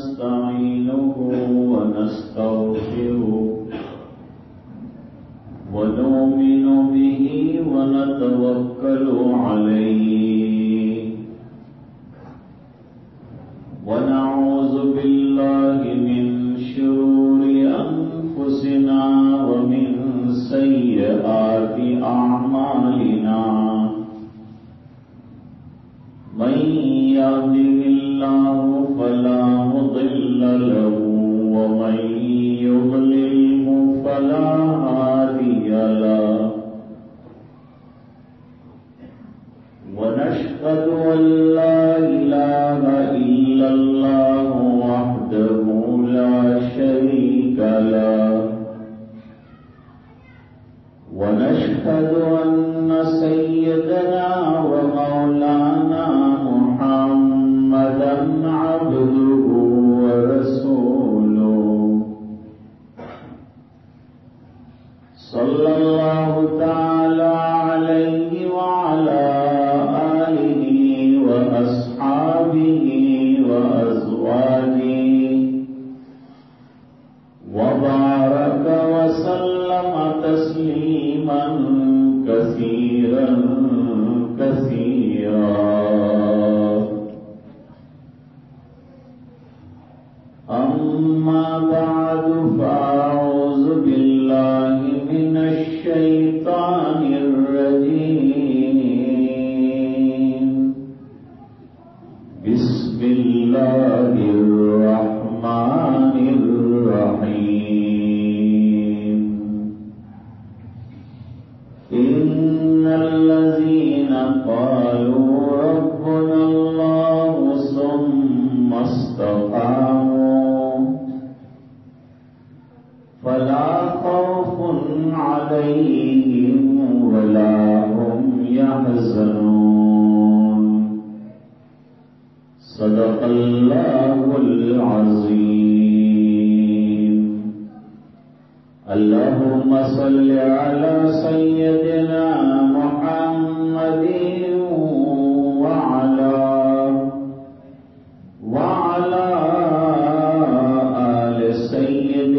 ونستعينه ونستغفره ونؤمن به ونتوكل عليه.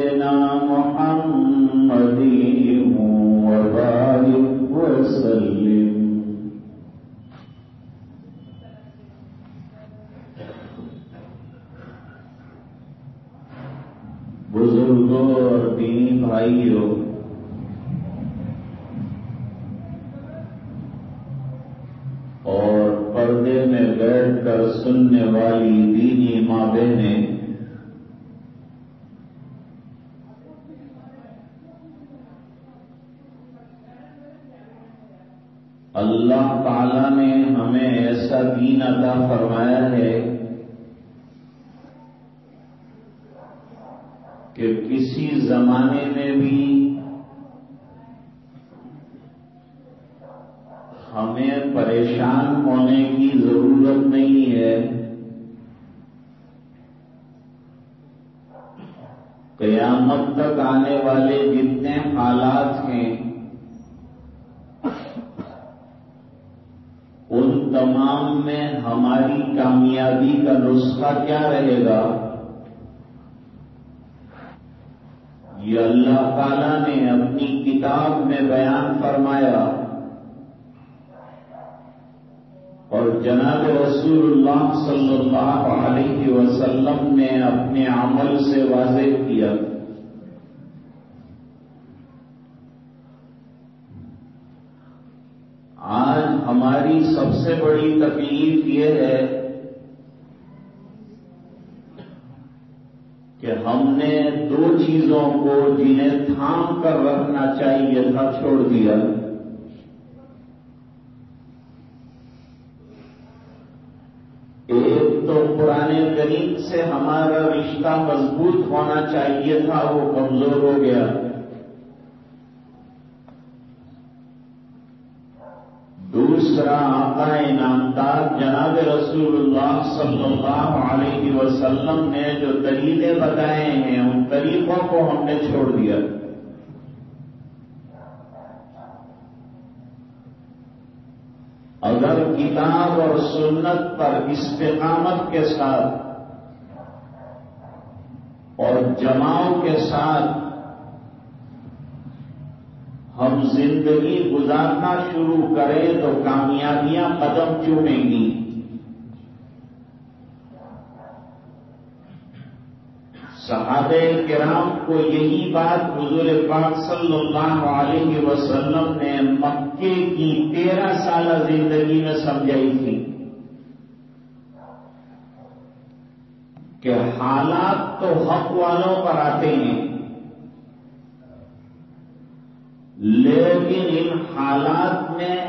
سيدنا محمد اللہ تعالی نے ہمیں ایسا دین عطا فرمایا ہے کہ کسی زمانے میں بھی ہمیں پریشان ہونے کی ضرورت نہیں ہے۔ قیامت تک آنے والے جتنے حالات ہیں ان تمام میں ہماری کامیابی کا نسخہ کیا رہے گا؟ یہ اللہ تعالی نے اپنی کتاب میں بیان فرمایا۔ اور جناب رسول اللہ صلی اللہ علیہ وسلم نے اپنے عمل سے واضح کیا آج ہماری سب سے بڑی تکلیف یہ ہے کہ ہم نے دو چیزوں کو جنہیں تھام کر رکھنا چاہیے تھا، چھوڑ دیا۔ ایک تو پرانے کریم سے ہمارا رشتہ مضبوط ہونا چاہیے تھا، وہ کمزور ہو گیا۔ دوسرا آقا نامدار جناب رسول اللہ صلی اللہ علیہ وسلم نے جو طریقے بتائے ہیں، ان طریقوں کو ہم نے چھوڑ دیا۔ اگر کتاب اور سنت پر استقامت کے ساتھ اور جماؤ کے ساتھ ہم زندگی گزارنا شروع کریں تو کامیابیاں قدم چومیں گی۔ صحابہ کرام کو یہی بات حضور پاک صلی اللہ علیہ وسلم نے مکے کی تیرہ سالہ زندگی میں سمجھائی تھی کہ حالات تو حق والوں پر آتے ہیں۔ لیکن ان حالات میں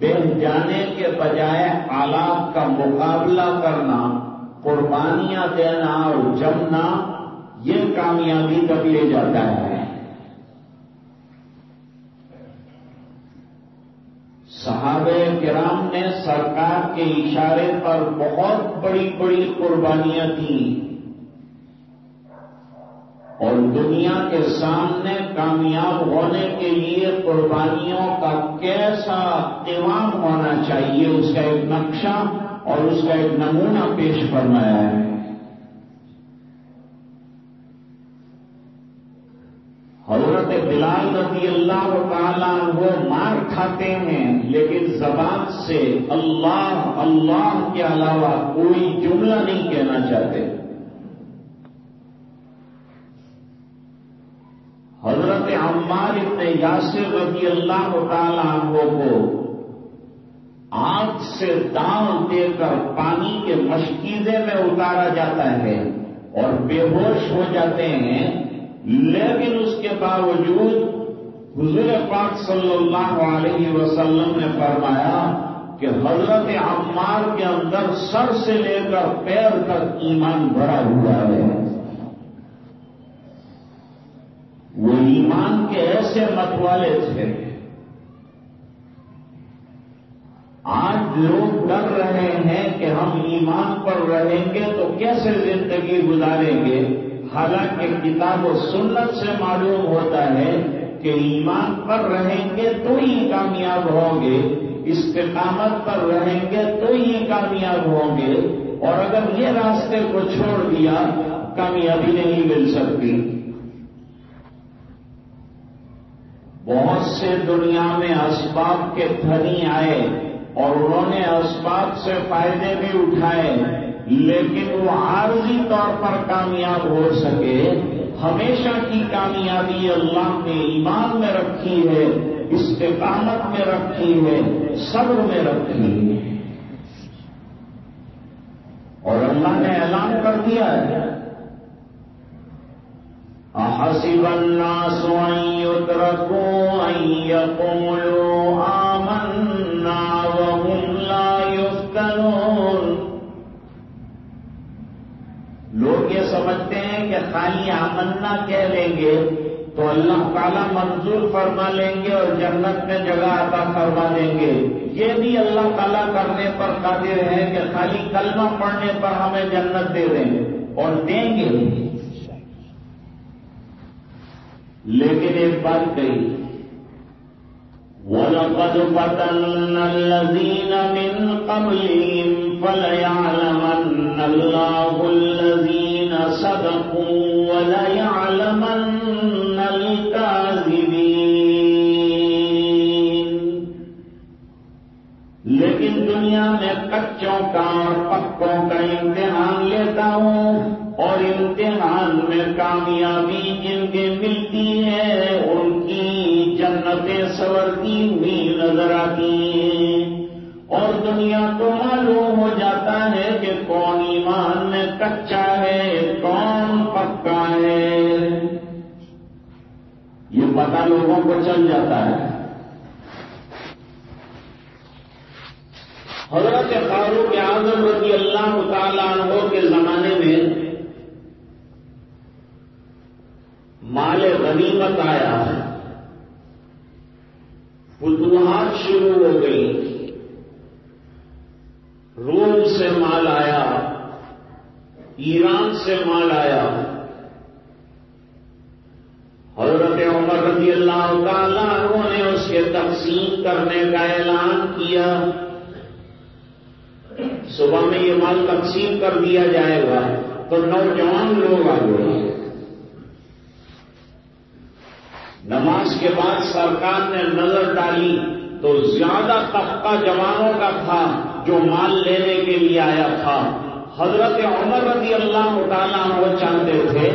بہ جانے کے بجائے حالات کا مقابلہ کرنا، قربانیاں دینا اور جمنا، یہ کامیابی تک لے جاتا ہے۔ صحابہ کرام نے سرکار کے اشارے پر بہت بڑی بڑی قربانیاں دی اور دنیا کے سامنے کامیاب ہونے کے لیے قربانیوں کا کیسا قوام ہونا چاہیے، اس کا ایک نقشہ اور اس کا ایک نمونہ پیش فرمایا ہے۔ حضرت بلال رضی اللہ تعالیٰ وہ مار کھاتے ہیں، لیکن زبان سے اللہ اللہ کے علاوہ کوئی جملہ نہیں کہنا چاہتے۔ حضرت عمار ابن یاسر رضی اللہ تعالیٰ عنہ کو آگ سے دان دے کر پانی کے مشکیزے میں اتارا جاتا ہے اور بے ہوش ہو جاتے ہیں، لیکن اس کے باوجود حضور پاک صلی اللہ علیہ وسلم نے فرمایا کہ حضرت عمار کے اندر سر سے لے کر پیر تک ایمان بھرا ہوا ہے۔ وہ ایمان کے ایسے متوالے تھے۔ آج لوگ ڈر رہے ہیں کہ ہم ایمان پر رہیں گے تو کیسے زندگی گزاریں گے؟ حالانکہ کتاب و سنت سے معلوم ہوتا ہے کہ ایمان پر رہیں گے تو ہی کامیاب ہوں گے، استقامت پر رہیں گے تو ہی کامیاب ہوں گے۔ اور اگر یہ راستے کو چھوڑ دیا، کامیابی نہیں مل سکتی۔ بہت سے دنیا میں اسباب کے دھنی آئے اور انہوں نے اسباب سے فائدے بھی اٹھائے، لیکن وہ عارضی طور پر کامیاب ہو سکے۔ ہمیشہ کی کامیابی اللہ نے ایمان میں رکھی ہے، استقامت میں رکھی ہے، صبر میں رکھی ہے۔ اور اللہ نے اعلان کر دیا ہے۔ حسب الناس ان يتركوا ان يقولوا آمنا وهم لا يفتنون۔ لوگ یہ سمجھتے ہیں کہ خالی آمنا کہہ لیں گے تو اللہ تعالیٰ منظور فرما لیں گے اور جنت میں جگہ عطا فرما دیں گے۔ یہ بھی اللہ تعالیٰ کرنے پر قادر ہے کہ خالی کلمہ پڑھنے پر ہمیں جنت دے دیں اور دیں گے لیکن ایک بات کہی۔ وَلَقَدْ فَتَنَّ الَّذِينَ مِن قَبْلِهِمْ فَلَيَعْلَمَنَّ اللَّهُ الَّذِينَ صَدَقُوا وَلَيَعْلَمَنَّ الْكَاذِبِينَ۔ لیکن دنیا میں کچوں کا اور پکوں کا امتحان لیتا ہوں۔ اور امتحان میں کامیابی جن کے ملتی ہے، ان کی جنتیں سورتی ہوئی نظر آتی ہیں۔ اور دنیا کو معلوم ہو جاتا ہے کہ کون ایمان میں کچا ہے، کون پکا ہے۔ یہ پتا لوگوں کو چل جاتا ہے۔ حضرت فاروق اعظم رضی اللہ تعالیٰ عنہ کے زمانے میں مال غنیمت آیا فتوحات شروع ہو گئی۔ روم سے مال آیا۔ ایران سے مال آیا۔ حضرت عمر رضی اللہ تعالیٰ عنہ نے اس کے تقسیم کرنے کا اعلان کیا۔ صبح میں یہ مال تقسیم کر دیا جائے گا۔ تو نوجوان لوگ آ گئے۔ نماز کے بعد سرکار نے نظر ڈالی تو زیادہ طبقہ جوانوں کا تھا جو مال لینے کے لیے آیا تھا۔ حضرت عمر رضی اللہ تعالیٰ وہ چاہتے تھے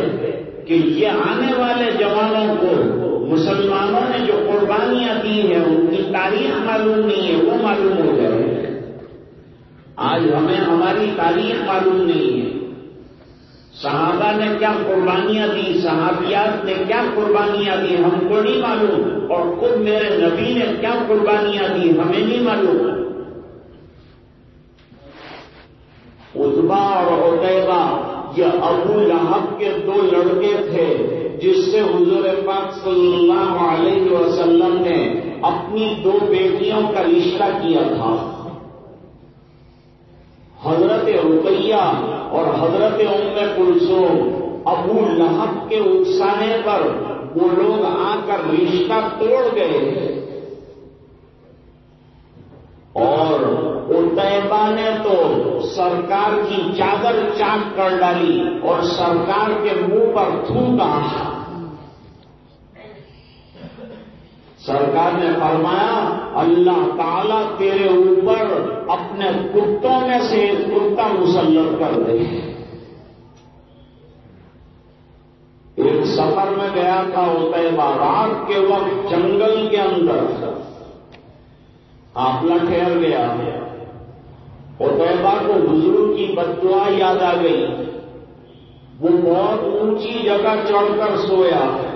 کہ یہ آنے والے جوانوں کو مسلمانوں نے جو قربانیاں دی ہیں، ان کی تاریخ معلوم نہیں ہے، وہ معلوم ہو جائے۔ آج ہمیں ہماری تاریخ معلوم نہیں ہے۔ صحابہ نے کیا قربانیاں دی صحابیات نے کیا قربانیاں دی ہم کو نہیں معلوم۔ اور خود میرے نبی نے کیا قربانیاں دی ہمیں نہیں معلوم۔ ادبا اور عطیبہ یہ ابو لہب کے دو لڑکے تھے، جس سے حضور پاک صلی اللہ علیہ وسلم نے اپنی دو بیٹیوں کا رشتہ کیا تھا۔ حضرت رقیہ اور حضرت ام کلثوم ابو لہب کے اکسانے پر وہ لوگ آ کر رشتہ توڑ گئے اور اتبا نے تو سرکار کی چادر چاک کر ڈالی اور سرکار کے منہ پر تھوکا سرکار نے فرمایا، اللہ تعالیٰ تیرے اوپر اپنے کتوں میں سے ایک کتا مسلط کر دے۔ ایک سفر میں گیا تھا اتبا رات کے وقت جنگل کے اندر۔ آپلا ٹھہر گیا۔ اتبا کو بزرگ کی بدعا یاد آ گئی۔ وہ بہت اونچی جگہ چڑھ کر سویا۔ ہے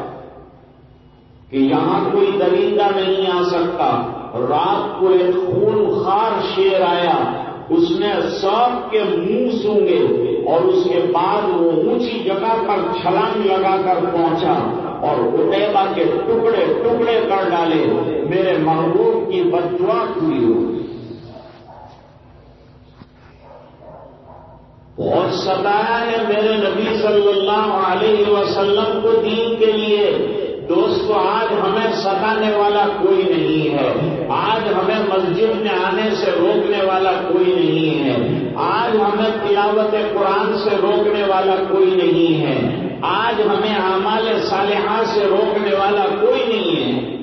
کہ یہاں کوئی درندہ نہیں آ سکتا۔ رات کو ایک خون خار شیر آیا۔ اس نے سب کے منہ سونگے اور اس کے بعد وہ اونچی جگہ پر چھلانگ لگا کر پہنچا اور ادیبا کے ٹکڑے ٹکڑے کر ڈالے۔ میرے محبوب کی بدوا پوری ہو۔ بہت ستایا ہے میرے نبی صلی اللہ علیہ وسلم کو دین کے لیے۔ دوستو، آج ہمیں ستانے والا کوئی نہیں ہے۔ آج ہمیں مسجد میں آنے سے روکنے والا کوئی نہیں ہے۔ آج ہمیں تلاوت قرآن سے روکنے والا کوئی نہیں ہے۔ آج ہمیں اعمال صالحہ سے روکنے والا کوئی نہیں ہے۔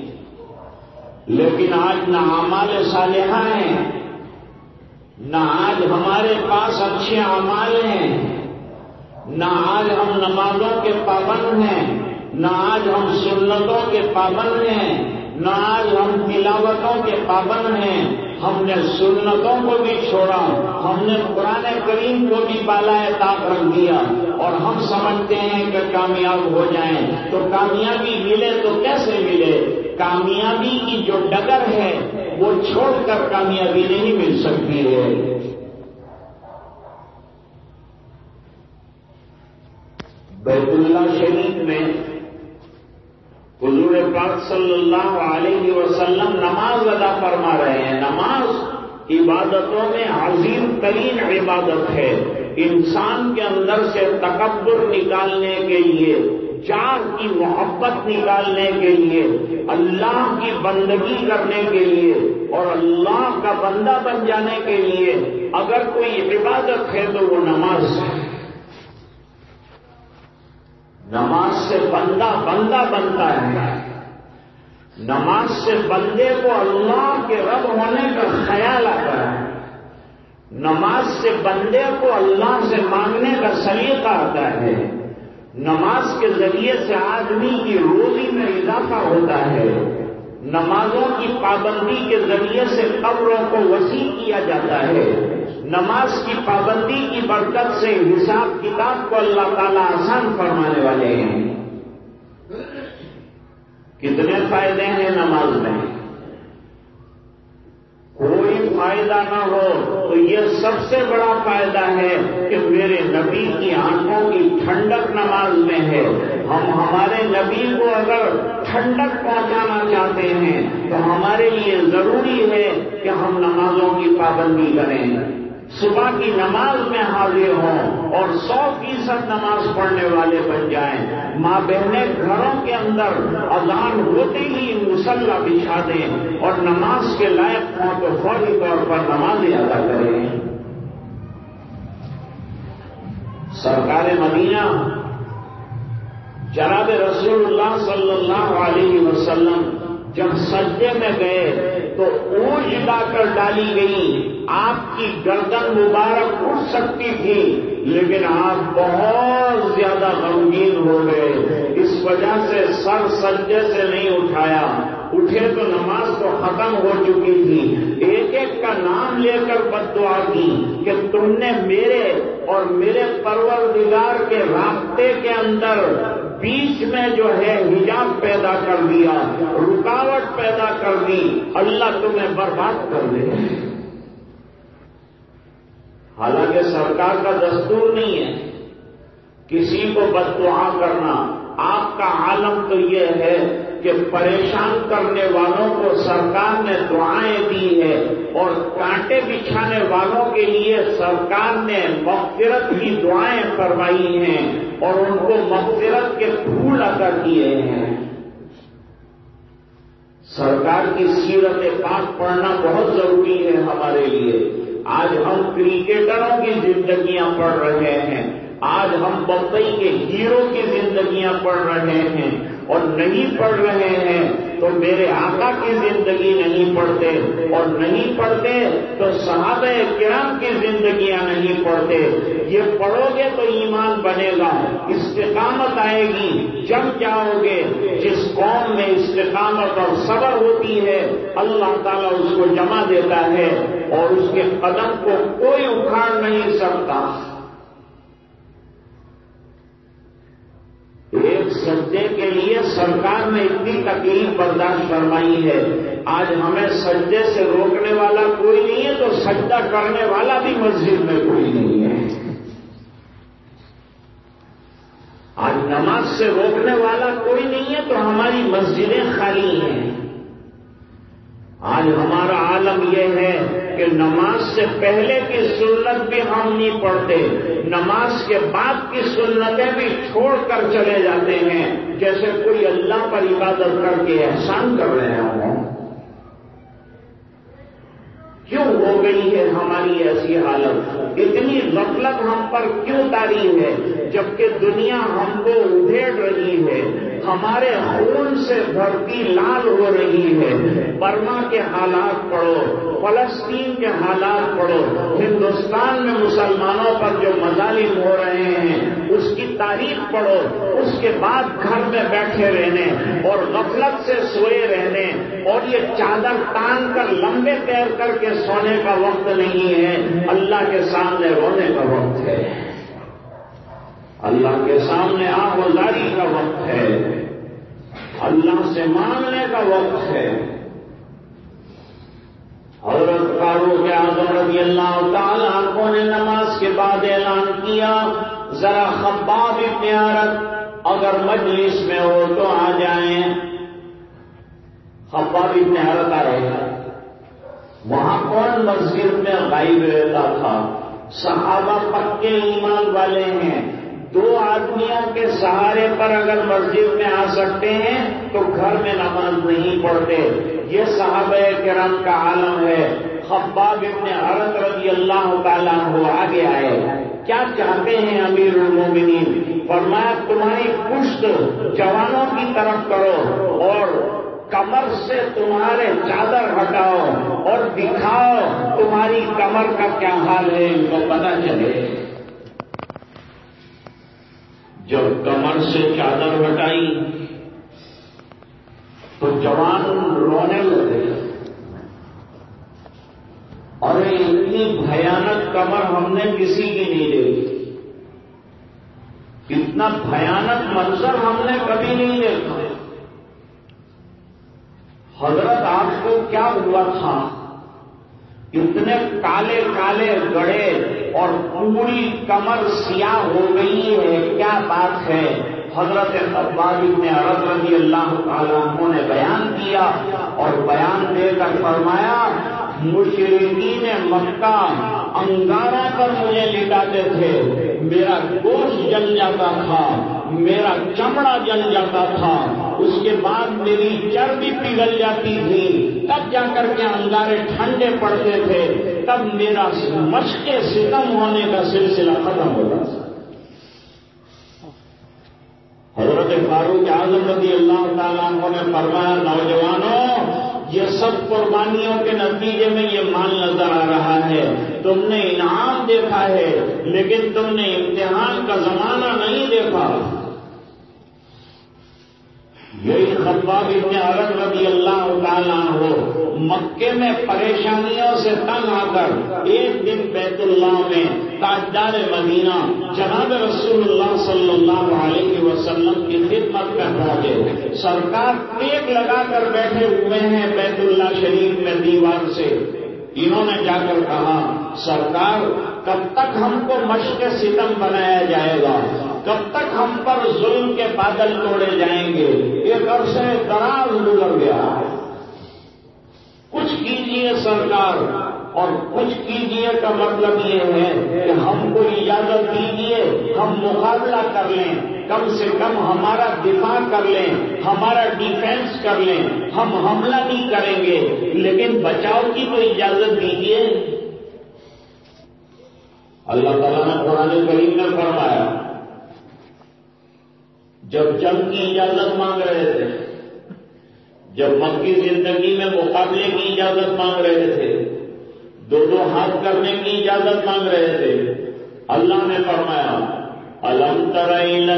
لیکن آج نہ اعمال صالحہ ہیں، نہ آج ہمارے پاس اچھے اعمال ہیں، نہ آج ہم نمازوں کے پابند ہیں۔ نہ آج ہم سنتوں کے پابند ہیں، نہ آج ہم تلاوتوں کے پابند ہیں۔ ہم نے سنتوں کو بھی چھوڑا، ہم نے قرآن کریم کو بھی بالا تاپ رکھ دیا۔ اور ہم سمجھتے ہیں کہ کامیاب ہو جائیں۔ تو کامیابی ملے تو کیسے ملے؟ کامیابی کی جو ڈگر ہے، وہ چھوڑ کر کامیابی نہیں مل سکتی ہے۔ بیت اللہ شریف میں حضور پاک صلی اللہ علیہ وسلم نماز ادا فرما رہے ہیں۔ نماز عبادتوں میں عظیم ترین عبادت ہے۔ انسان کے اندر سے تکبر نکالنے کے لیے، چار کی محبت نکالنے کے لیے، اللہ کی بندگی کرنے کے لیے اور اللہ کا بندہ بن جانے کے لیے اگر کوئی عبادت ہے تو وہ نماز ہے نماز سے بندہ بندہ بنتا ہے نماز سے بندے کو اللہ کے رب ہونے کا خیال آتا ہے۔ نماز سے بندے کو اللہ سے مانگنے کا سلیقہ آتا ہے۔ نماز کے ذریعے سے آدمی کی روزی میں اضافہ ہوتا ہے۔ نمازوں کی پابندی کے ذریعے سے قبروں کو وسیع کیا جاتا ہے۔ نماز کی پابندی کی برکت سے حساب کتاب کو اللہ تعالیٰ آسان فرمانے والے ہیں۔ کتنے فائدے ہیں نماز میں؟ کوئی فائدہ نہ ہو تو یہ سب سے بڑا فائدہ ہے کہ میرے نبی کی آنکھوں کی ٹھنڈک نماز میں ہے۔ ہم ہمارے نبی کو اگر ٹھنڈک پہنچانا چاہتے ہیں تو ہمارے لیے ضروری ہے کہ ہم نمازوں کی پابندی کریں۔ صبح کی نماز میں حاضر ہوں اور سو فیصد نماز پڑھنے والے بن جائیں۔ ماں بہنیں گھروں کے اندر اذان ہوتے ہی مسلح بچھا دیں اور نماز کے لائق ہوں تو فوری طور پر نماز ادا کریں۔ سرکار مدینہ، جناب رسول اللہ صلی اللہ علیہ وسلم جب سجدے میں گئے تو اونج لا کر ڈالی گئی آپ کی گردن مبارک اٹھ سکتی تھی، لیکن آپ بہت زیادہ غمگین ہو گئے۔ اس وجہ سے سر سجدے سے نہیں اٹھایا۔ اٹھے تو نماز تو ختم ہو چکی تھی۔ ایک ایک کا نام لے کر بد دعا کی کہ تم نے میرے اور میرے پروردگار کے رابطے کے اندر بیچ میں جو ہے حجاب پیدا کر دیا، رکاوٹ پیدا کر دی۔ اللہ تمہیں برباد کر دے۔ حالانکہ سرکار کا دستور نہیں ہے کسی کو بد کرنا۔ آپ کا عالم تو یہ ہے کہ پریشان کرنے والوں کو سرکار نے دعائیں دی ہے اور کانٹے بچھانے والوں کے لیے سرکار نے مغفرت کی دعائیں کروائی ہیں اور ان کو مغفرت کے پھول ادا کیے ہیں۔ سرکار کی سیرت پاک پڑھنا بہت ضروری ہے ہمارے لیے۔ آج ہم کرکٹروں کی زندگیاں پڑھ رہے ہیں۔ آج ہم بمبئی کے ہیرو کی زندگیاں پڑھ رہے ہیں۔ اور نہیں پڑھ رہے ہیں تو میرے آقا کی زندگی نہیں پڑھتے اور نہیں پڑھتے تو صحابہ کرام کی زندگیاں نہیں پڑھتے۔ یہ پڑھو گے تو ایمان بنے گا۔ استقامت آئے گی۔ جب جاؤ گے۔ جس قوم میں استقامت اور صبر ہوتی ہے، اللہ تعالیٰ اس کو جمع دیتا ہے اور اس کے قدم کو کوئی اکھاڑ نہیں سکتا۔ ایک سجدے کے لیے سرکار نے اتنی تکلیف برداشت فرمائی ہے۔ آج ہمیں سجدے سے روکنے والا کوئی نہیں ہے تو سجدہ کرنے والا بھی مسجد میں کوئی نہیں ہے۔ آج نماز سے روکنے والا کوئی نہیں ہے تو ہماری مسجدیں خالی ہیں۔ آج ہمارا عالم یہ ہے کہ نماز سے پہلے کی سنت بھی ہم نہیں پڑھتے۔ نماز کے بعد کی سنتیں بھی چھوڑ کر چلے جاتے ہیں۔ جیسے کوئی اللہ پر عبادت کر کے احسان کر رہے ہوں۔ کیوں ہو گئی ہے ہماری ایسی حالت؟ اتنی غفلت ہم پر کیوں تاری ہے؟ جبکہ دنیا ہم کو ادھیڑ رہی ہے۔ ہمارے خون سے دھرتی لال ہو رہی ہے۔ برما کے حالات پڑھو، فلسطین کے حالات پڑھو۔ ہندوستان میں مسلمانوں پر جو مظالم ہو رہے ہیں، اس کی تاریخ پڑھو، اس کے بعد گھر میں بیٹھے رہنے اور غفلت سے سوئے رہنے۔ اور یہ چادر ٹانگ کر، لمبے پیر کر کے سونے کا وقت نہیں ہے، اللہ کے سامنے رونے کا وقت ہے۔ اللہ کے سامنے آگوزاری کا وقت ہے۔ اللہ سے مانگنے کا وقت ہے۔ حضرت فاروق اعظم رضی اللہ تعالیٰ کو نے نماز کے بعد اعلان کیا، ذرا خباب ابن عرب اگر مجلس میں ہو تو آ جائیں۔ خباب ابن عرب آ رہے وہاں کون مسجد میں غائب رہتا تھا؟ صحابہ پکے ایمان والے ہیں۔ دو آدمیوں کے سہارے پر اگر مسجد میں آ سکتے ہیں تو گھر میں نماز نہیں پڑھتے۔ یہ صحابہ کرام کا عالم ہے۔ خباب ابن حرت رضی اللہ تعالیٰ ہو آگے آئے۔ کیا چاہتے ہیں امیر المومنین؟ فرمایا، تمہاری پشت جوانوں کی طرف کرو اور کمر سے تمہارے چادر ہٹاؤ اور دکھاؤ تمہاری کمر کا کیا حال ہے۔ ان کو پتا چلے۔ جب کمر سے چادر ہٹائی تو جوان رونے لگے۔ اور اتنی بھیانک کمر ہم نے کسی کی نہیں دیکھی۔ اتنا بھیانک منظر ہم نے کبھی نہیں دیکھا۔ حضرت آپ کو کیا ہوا تھا؟ اتنے کالے کالے گڑے اور پوری کمر سیاہ ہو گئی ہے، کیا بات ہے؟ حضرت اباد ابن عرب رضی اللہ تعالیٰ نے بیان کیا اور بیان دے کر فرمایا، مشرقین مکہ انگارا پر مجھے لٹاتے تھے، میرا گوشت جل جاتا تھا۔ میرا چمڑا جل جاتا تھا۔ اس کے بعد میری چربی پگھل جاتی تھی۔ تب جا کر کے انگارے ٹھنڈے پڑتے تھے۔ تب میرا مشق ستم ہونے کا سلسلہ ختم ہوتا تھا فاروق اعظم رضی اللہ تعالیٰ عنہ نے فرمایا، نوجوانوں، یہ سب قربانیوں کے نتیجے میں یہ مال نظر آ رہا ہے۔ تم نے انعام دیکھا ہے، لیکن تم نے امتحان کا زمانہ نہیں دیکھا۔ یہی خطبہ ابن عرب رضی اللہ تعالیٰ ہو مکے میں پریشانیوں سے تنگ آ کر ایک دن بیت اللہ میں تاجدار مدینہ جناب رسول اللہ صلی اللہ علیہ وسلم کی خدمت میں پہنچے۔ سرکار ٹیک لگا کر بیٹھے ہوئے ہیں بیت اللہ شریف میں دیوار سے۔ انہوں نے جا کر کہا، سرکار، کب تک ہم کو مشق ستم بنایا جائے گا؟ کب تک ہم پر ظلم کے بادل توڑے جائیں گے ایک عرصے دراز گزر گیا۔ کچھ کیجیے سرکار، اور کچھ کیجیے کا مطلب یہ ہے کہ ہم کو اجازت دیجیے، ہم مقابلہ کر لیں۔ کم سے کم ہمارا دفاع کر لیں، ہمارا ڈیفینس کر لیں۔ ہم حملہ نہیں کریں گے، لیکن بچاؤ کی تو اجازت دیجیے۔ اللہ تعالیٰ نے قرآن کریم میں فرمایا جب جنگ کی اجازت مانگ رہے تھے، جب مکی زندگی میں مقابلے کی اجازت مانگ رہے تھے دو دو ہاتھ کرنے کی اجازت مانگ رہے تھے، اللہ نے فرمایا، الم ترین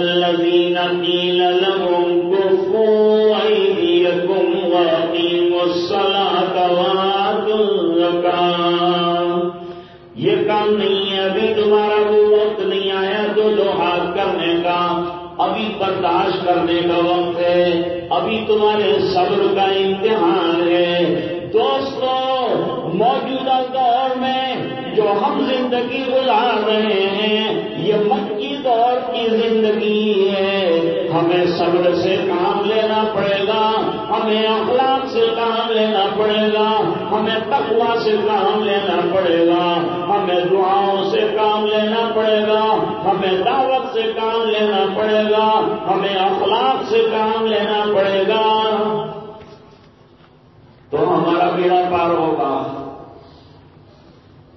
نیل یہ کام نہیں ہے، ابھی تمہارا وہ ابھی برداشت کرنے کا وقت ہے۔ ابھی تمہارے صبر کا امتحان ہے۔ دوستو، موجودہ دور میں جو ہم زندگی گزار رہے ہیں، یہ مکی دور کی زندگی ہے۔ ہمیں صبر سے کام لینا پڑے گا، ہمیں اخلاق سے کام لینا پڑے گا، ہمیں تقوا سے کام لینا پڑے گا، ہمیں دعاؤں سے کام لینا پڑے گا، ہمیں دعوت سے کام لینا پڑے گا، ہمیں اخلاق سے کام لینا پڑے گا۔ تو ہمارا بیڑا پار ہوگا۔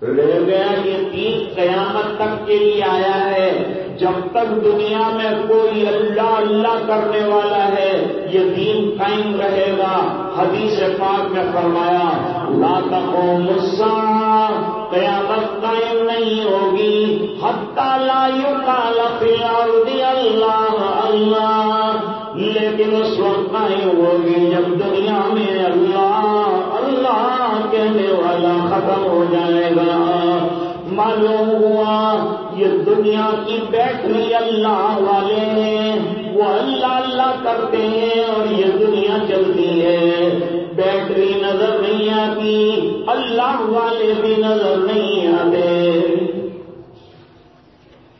رہ گیا یہ تین قیامت تک کے لیے آیا ہے۔ جب تک دنیا میں کوئی اللہ اللہ کرنے والا ہے، یہ دین قائم رہے گا۔ حدیث پاک میں فرمایا، لا تقوم الساعة، قیامت قائم نہیں ہوگی۔ حتی لا يقال فی الارض اللہ اللہ۔ لیکن اس وقت قائم ہوگی جب دنیا میں اللہ اللہ کہنے والا ختم ہو جائے گا۔ معلوم ہوا، یہ دنیا کی بیٹری اللہ والے ہیں۔ وہ اللہ اللہ کرتے ہیں اور یہ دنیا چلتی ہے۔ بیٹری نظر نہیں آتی، اللہ والے بھی نظر نہیں آتے۔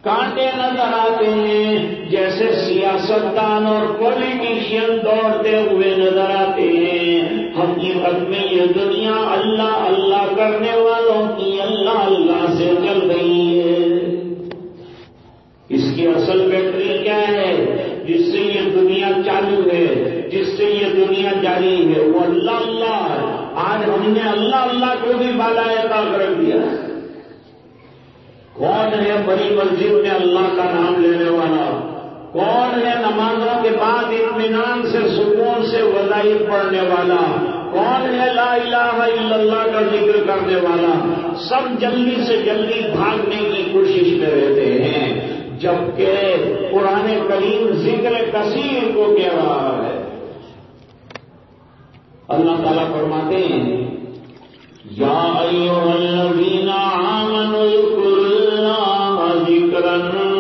کانٹے نظر آتے ہیں۔ جیسے سیاستدان اور پولیٹیشین دوڑتے ہوئے نظر آتے ہیں۔ حقیقت میں یہ دنیا اللہ اللہ کرنے والوں کی اللہ اللہ سے چل رہی ہے۔ اس کی اصل بیٹری کیا ہے؟ جس سے یہ دنیا چالو ہے، جس سے یہ دنیا جاری ہے، وہ اللہ اللہ ہے۔ آج ہم نے اللہ اللہ کو بھی بالا کر دیا۔ کون ہے بڑی مسجد میں اللہ کا نام لینے والا؟ کون ہے نمازوں کے بعد اطمینان سے، سکون سے وظائف پڑھنے والا کون ہے لا الہ الا اللہ کا ذکر کرنے والا، سب جلدی سے جلدی بھاگنے کی کوشش میں رہتے ہیں، جبکہ پرانے کریم ذکر کثیر کو کہہ رہا ہے۔ اللہ تعالیٰ فرماتے ہیں، یا ایوہ الذین آمنوا مت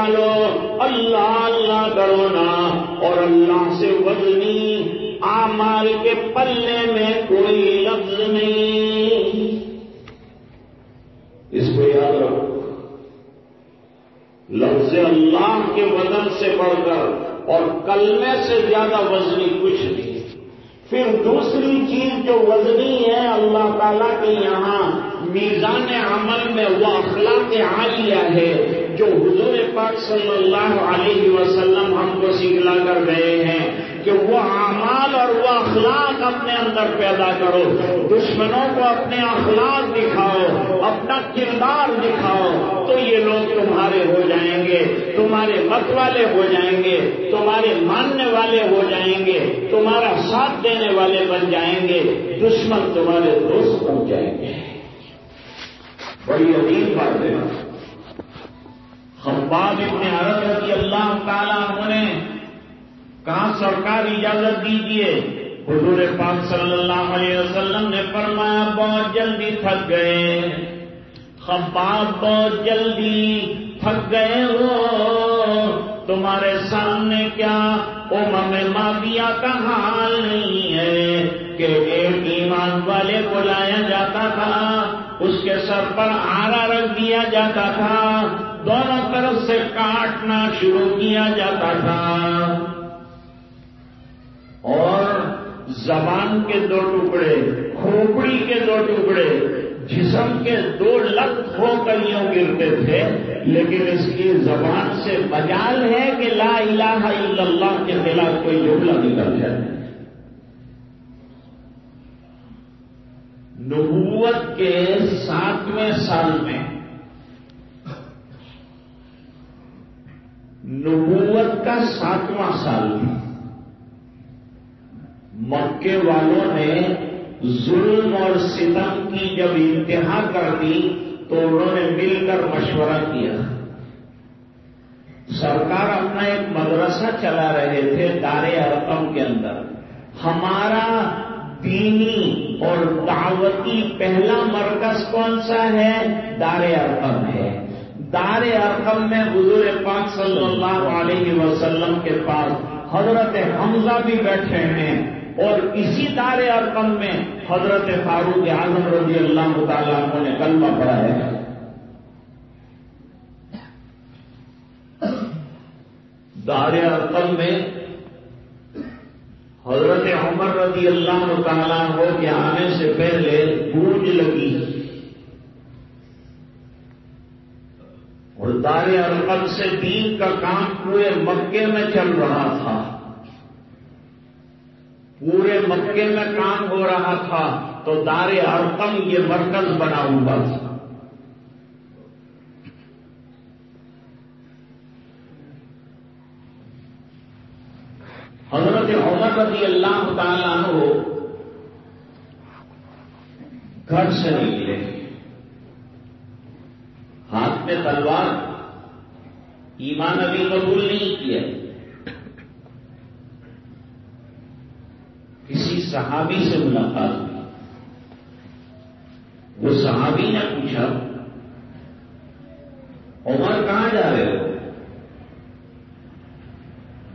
مت نکالو اللہ اللہ کرو نا۔ اور اللہ سے وزنی۔ آمال کے پلے میں کوئی لفظ نہیں۔ اس کو یاد رکھو۔ لفظ اللہ کے وزن سے بڑھ کر اور کلمے سے زیادہ وزنی کچھ نہیں۔ پھر دوسری چیز جو وزنی ہے، اللہ تعالیٰ کے یہاں میزان عمل میں وہ اخلاق عالیہ ہے۔ جو حضور پاک صلی اللہ علیہ وسلم ہم کو سکھلا کر گئے ہیں کہ وہ اعمال اور وہ اخلاق اپنے اندر پیدا کرو، دشمنوں کو اپنے اخلاق دکھاؤ، اپنا کردار دکھاؤ، تو یہ لوگ تمہارے ہو جائیں گے، تمہارے مت والے ہو جائیں گے، تمہارے ماننے والے ہو جائیں گے، تمہارا ساتھ دینے والے بن جائیں گے، دشمن تمہارے دوست بن جائیں گے۔ بڑی عظیم بات ہے۔ خباب ابن عرب رضی اللہ تعالیٰ نے کہاں سرکار اجازت دیجیے حضور پاک صلی اللہ علیہ وسلم نے فرمایا، بہت جلدی تھک گئے۔ خباب بہت جلدی تھک گئے ہو۔ تمہارے سامنے کیا امم مادیا کا حال نہیں ہے کہ ایک ایمان والے کو لایا جاتا تھا، اس کے سر پر آرا رکھ دیا جاتا تھا۔ دونوں طرف سے کاٹنا شروع کیا جاتا تھا۔ اور زبان کے دو ٹکڑے، کھوپڑی کے دو ٹکڑے، جسم کے دو لت ہو کر یوں گرتے تھے، لیکن اس کی زبان سے بجال ہے کہ لا الہ الا اللہ کے خلاف کوئی جملہ نکل جائے نبوت کے ساتویں سال میں نبوت کا ساتواں سال۔ تھا مکے والوں نے ظلم اور ستم کی جب انتہا کر دی تو انہوں نے مل کر مشورہ کیا۔ سرکار اپنا ایک مدرسہ چلا رہے تھے دار ارقم کے اندر۔ ہمارا دینی اور دعوتی پہلا مرکز کون سا ہے؟ دار ارقم ہے۔ دار ارقم میں حضور پاک صلی اللہ علیہ وسلم کے پاس حضرت حمزہ بھی بیٹھے ہیں اور اسی دار ارقم میں حضرت فاروق اعظم رضی اللہ تعالیٰ نے کلمہ پڑھا ہے۔ دار ارقم میں حضرت عمر رضی اللہ تعالیٰ کے آنے سے پہلے گونج لگی۔ اور دار ارقم سے دین کا کام پورے مکے میں چل رہا تھا۔ پورے مکے میں کام ہو رہا تھا تو دار ارقم یہ مرکز بنا ہوا تھا۔ حضرت عمر رضی اللہ تعالیٰ عنہ گھر سے نکلے۔ ہاتھ میں تلوار ایمان ابھی قبول نہیں کیا۔ کسی صحابی سے ملاقات ہوئی۔ وہ صحابی نے پوچھا، عمر کہاں جا رہے ہو؟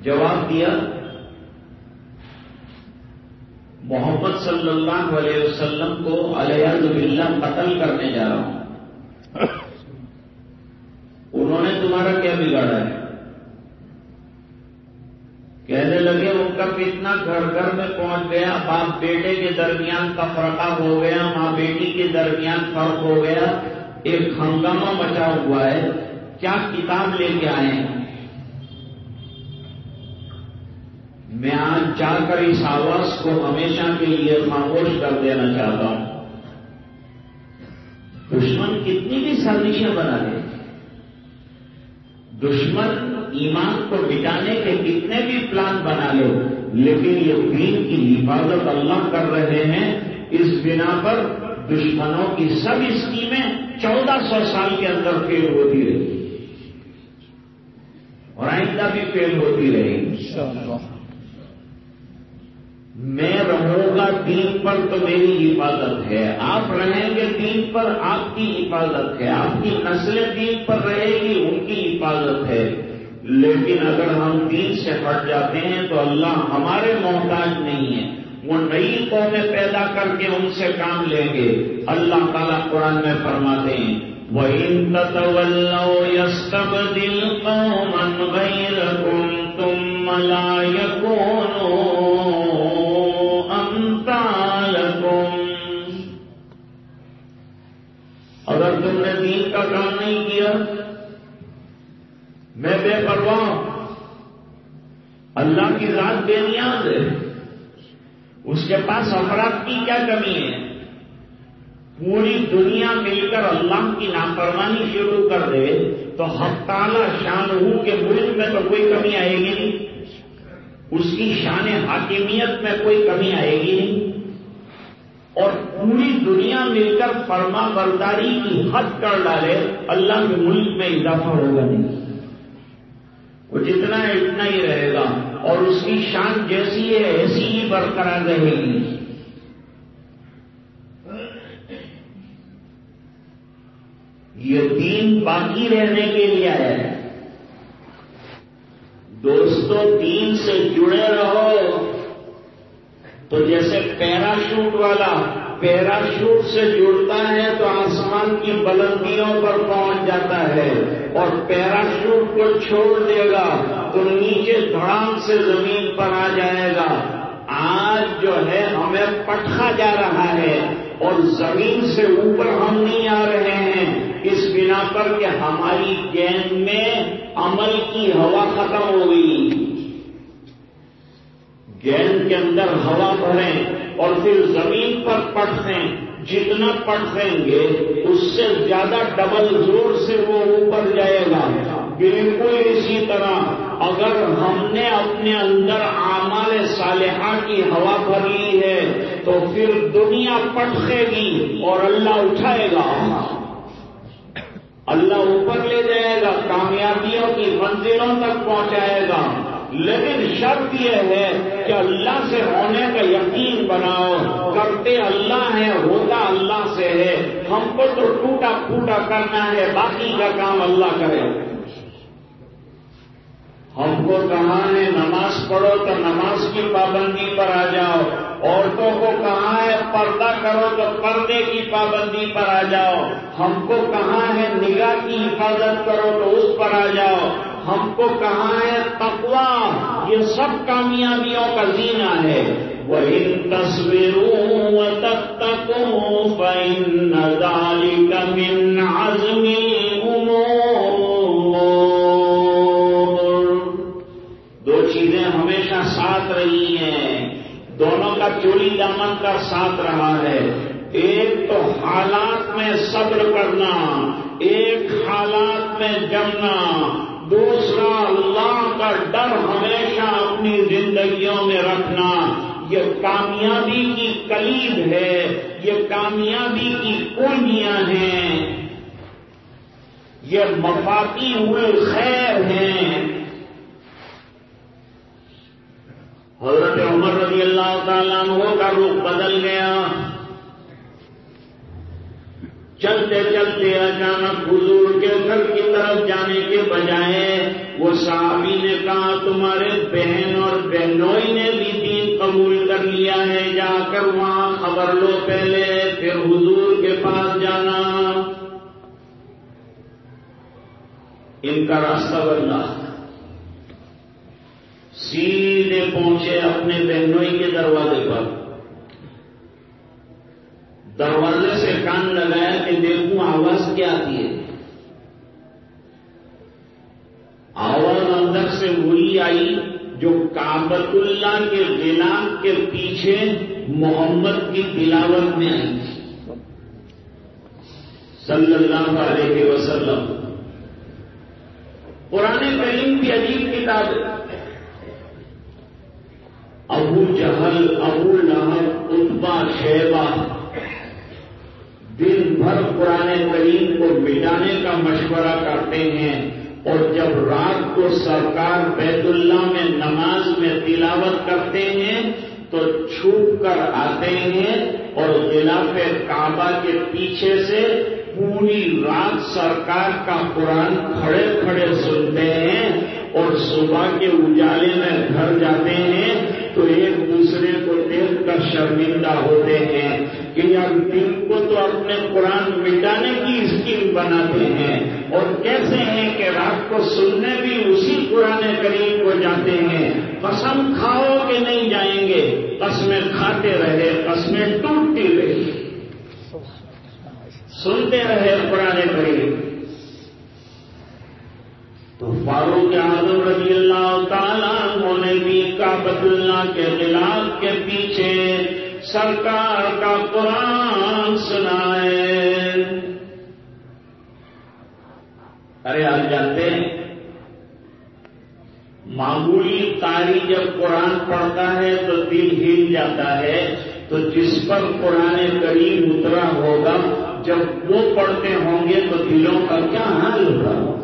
جواب دیا، محمد صلی اللہ علیہ وسلم کو علیہ باللہ قتل کرنے جا رہا ہوں انہوں نے تمہارا کیا بگاڑا ہے کہنے لگے ان کا کتنا گھر گھر میں پہنچ گیا، باپ بیٹے کے درمیان کا فرقہ ہو گیا، ماں بیٹی کے درمیان فرق ہو گیا، ایک ہنگامہ مچا ہوا ہے۔ کیا کتاب لے کے آئے ہیں؟ میں آج جا کر اس آواز کو ہمیشہ کے لیے خاموش کر دینا چاہتا ہوں۔ دشمن کتنی بھی سازشیں بنا دے دشمن ایمان کو مٹانے کے کتنے بھی پلان بنا لو۔ لیکن یہ دین کی حفاظت اللہ کر رہے ہیں اس بنا پر دشمنوں کی سب اسکیمیں چودہ سو سال کے اندر فیل ہوتی رہی اور آئندہ بھی فیل ہوتی رہی میں رہوں گا دین پر تو میری حفاظت ہے۔ آپ رہیں گے دین پر آپ کی حفاظت ہے۔ آپ کی نسلیں دین پر رہے گی ان کی حفاظت ہے۔ لیکن اگر ہم دین سے ہٹ جاتے ہیں تو اللہ ہمارے محتاج نہیں ہے۔ وہ نئی قومیں پیدا کر کے ان سے کام لیں گے۔ اللہ تعالیٰ قرآن میں فرماتے ہیں اگر تم نے دین کا کام نہیں کیا میں بے پرواہ اللہ کی ذات بے نیاز ہے۔ اس کے پاس افراد کی کیا کمی ہے؟ پوری دنیا مل کر اللہ کی نافرمانی شروع کر دے تو ہفتالہ شان ہو کے ملک میں تو کوئی کمی آئے گی نہیں۔ اس کی شان حاکمیت میں کوئی کمی آئے گی نہیں۔ اور پوری دنیا مل کر فرما برداری کی حد کر ڈالے، اللہ کے ملک میں اضافہ ہوگا نہیں۔ وہ جتنا ہے اتنا ہی رہے گا اور اس کی شان جیسی ہے، ایسی ہی برقرار رہے گی۔ یہ دین باقی رہنے کے لیے ہے۔ دوستوں دین سے جڑے رہو۔ تو جیسے پیراشوٹ والا پیراشوٹ سے جڑتا ہے تو آسمان کی بلندیوں پر پہنچ جاتا ہے اور پیراشوٹ کو چھوڑ دے گا تو نیچے دھڑام سے زمین پر آ جائے گا۔ آج جو ہے ہمیں پٹھا جا رہا ہے اور زمین سے اوپر ہم نہیں آ رہے ہیں۔ اس بنا پر کہ ہماری گیند میں عمل کی ہوا ختم ہو گئی۔ گیند کے اندر ہوا بھریں اور پھر زمین پر پٹھیں جتنا پٹھیں گے، اس سے زیادہ ڈبل زور سے وہ اوپر جائے گا۔ بالکل اسی طرح اگر ہم نے اپنے اندر آمال صالحہ کی ہوا بھر لی ہے، تو پھر دنیا پٹخے گی اور اللہ اٹھائے گا۔ اللہ اوپر لے جائے گا، کامیابیوں کی منزلوں تک پہنچائے گا۔ لیکن شرط یہ ہے کہ اللہ سے ہونے کا یقین بناؤ، کرتے اللہ ہے ہوتا اللہ سے ہے۔ ہم کو تو ٹوٹا پھوٹا کرنا ہے، باقی کا کام اللہ کرے۔ ہم کو کہاں ہے نماز پڑھو تو نماز کی پابندی پر آ جاؤ۔ عورتوں کو کہاں ہے پردہ کرو تو پردے کی پابندی پر آ جاؤ۔ ہم کو کہاں ہے نگاہ کی حفاظت کرو تو اس پر آ جاؤ۔ ہم کو کہاں ہے تقوا یہ سب کامیابیوں کا زینہ ہے۔ وہ ان تصویروں تک تک ندالی دو چیزیں ہمیشہ ساتھ رہی ہیں۔ دونوں کا چوری دامن کا ساتھ رہا ہے۔ ایک تو حالات میں صبر کرنا، ایک حالات میں جمنا۔ دوسرا، اللہ کا ڈر ہمیشہ اپنی زندگیوں میں رکھنا۔ یہ کامیابی کی کلید ہے، یہ کامیابی کی کنجیاں ہیں۔ یہ مفاقی الخیر ہیں۔ حضرت عمر رضی اللہ تعالیٰ عنہ کا رخ بدل گیا۔ چلتے چلتے اچانک حضور کے گھر کی طرف جانے کے بجائے وہ صحابی نے کہا، تمہارے بہن اور بہنوئی نے بھی دین قبول کر لیا ہے، جا کر وہاں خبر لو پہلے، پھر حضور کے پاس جانا۔ ان کا راستہ بدلا۔ سیدھے پہنچے اپنے بہنوئی کے دروازے پر۔ دروازے سے کان لگایا کہ دیکھوں آواز کیا آتی ہے۔ آواز اندر سے وہی آئی جو کابت اللہ کے غلام کے پیچھے محمد کی تلاوت میں آئی۔ تھی صلی اللہ علیہ وسلم۔ پرانے کریم کی عجیب کتاب ابو جہل، ابو لہب اتبا شیبہ۔ دن بھر پرانے کریم کو مٹانے کا مشورہ کرتے ہیں اور جب رات کو سرکار بیت اللہ میں نماز میں تلاوت کرتے ہیں تو چھوٹ کر آتے ہیں اور غلاف کعبہ کے پیچھے سے پوری رات سرکار کا قرآن کھڑے کھڑے سنتے ہیں اور صبح کے اجالے میں گھر جاتے ہیں تو ایک دوسرے کو دیکھ کر شرمندہ ہوتے ہیں کہ یار دل کو تو اپنے قرآن مٹانے کی اسکیم بناتے ہیں اور کیسے ہیں کہ رات کو سننے بھی اسی قرآن کریم کو جاتے ہیں۔ قسم کھاؤ کہ نہیں جائیں گے۔ قسمیں کھاتے رہے، قسمیں ٹوٹتی رہی۔ سنتے رہے قرآن کریم۔ فاروق اعظم رضی اللہ تعالیٰ نے بھی کابت اللہ کے خلاف کے پیچھے سرکار کا قرآن سنائے۔ ارے، آپ جانتے ہیں، معمولی تاری جب قرآن پڑھتا ہے تو دل ہل جاتا ہے۔ تو جس پر قرآن کریم اترا ہوگا، جب وہ پڑھتے ہوں گے تو دلوں کا کیا حال ہوگا؟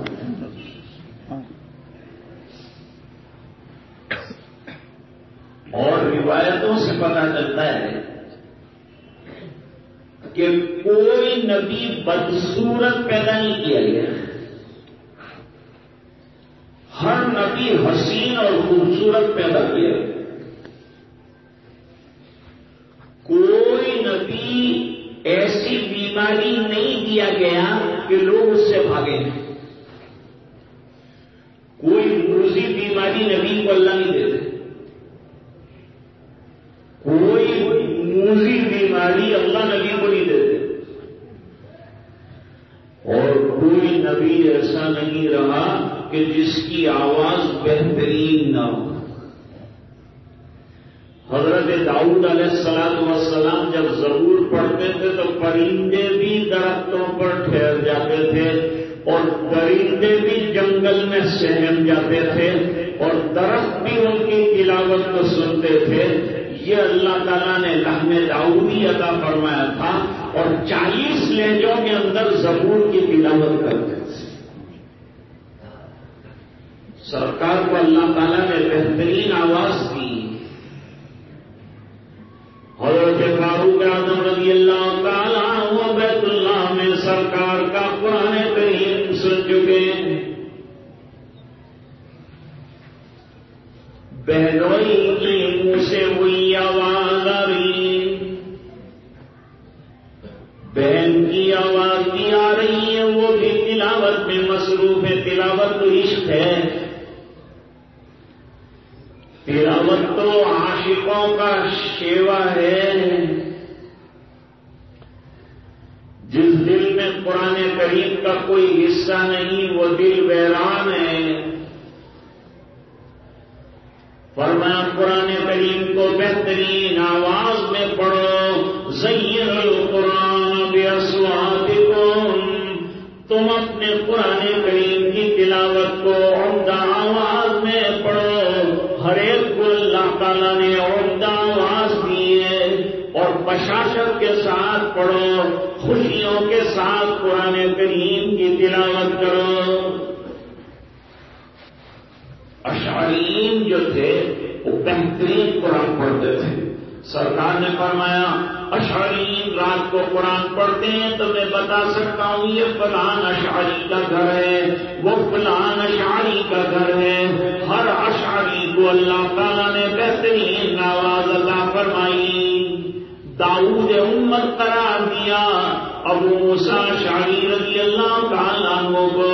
اور روایتوں سے پتا چلتا ہے کہ کوئی نبی بدسورت پیدا نہیں کیا گیا۔ ہر نبی حسین اور خوبصورت پیدا کیا۔ گیا کوئی نبی ایسی بیماری نہیں دیا گیا کہ لوگ اس سے بھاگے کوئی روزی بیماری نبی کو اللہ نہیں دیتے کوئی موزی بیماری اللہ نبی کو نہیں دیتے اور کوئی نبی ایسا نہیں رہا کہ جس کی آواز بہترین نہ ہو حضرت داؤد علیہ السلام وسلام جب ضرور پڑھتے تھے تو پرندے بھی درختوں پر ٹھہر جاتے تھے اور درندے بھی جنگل میں سہم جاتے تھے اور درخت بھی ان کی تلاوت کو سنتے تھے۔ یہ اللہ تعالیٰ نے لحم داؤدی عطا فرمایا تھا اور چالیس لہجوں کے اندر زبور کی تلاوت کرتے تھے۔ سرکار کو اللہ تعالیٰ نے بہترین آواز دی حضرت آدم رضی اللہ تعالیٰ و بیت اللہ میں سرکار کا قرآن کریم سن چکے بہنوئی کی منہ سے نے فرمایا اشعرین رات کو قرآن پڑھتے ہیں تو میں بتا سکتا ہوں، یہ فلان اشعری کا گھر ہے، وہ فلان اشعری کا گھر ہے، ہر اشعری کو اللہ تعالیٰ نے بہترین آواز اللہ فرمائی. داؤد امت قرار دیا، ابو موسا شاہی رضی اللہ تعالیٰ کو۔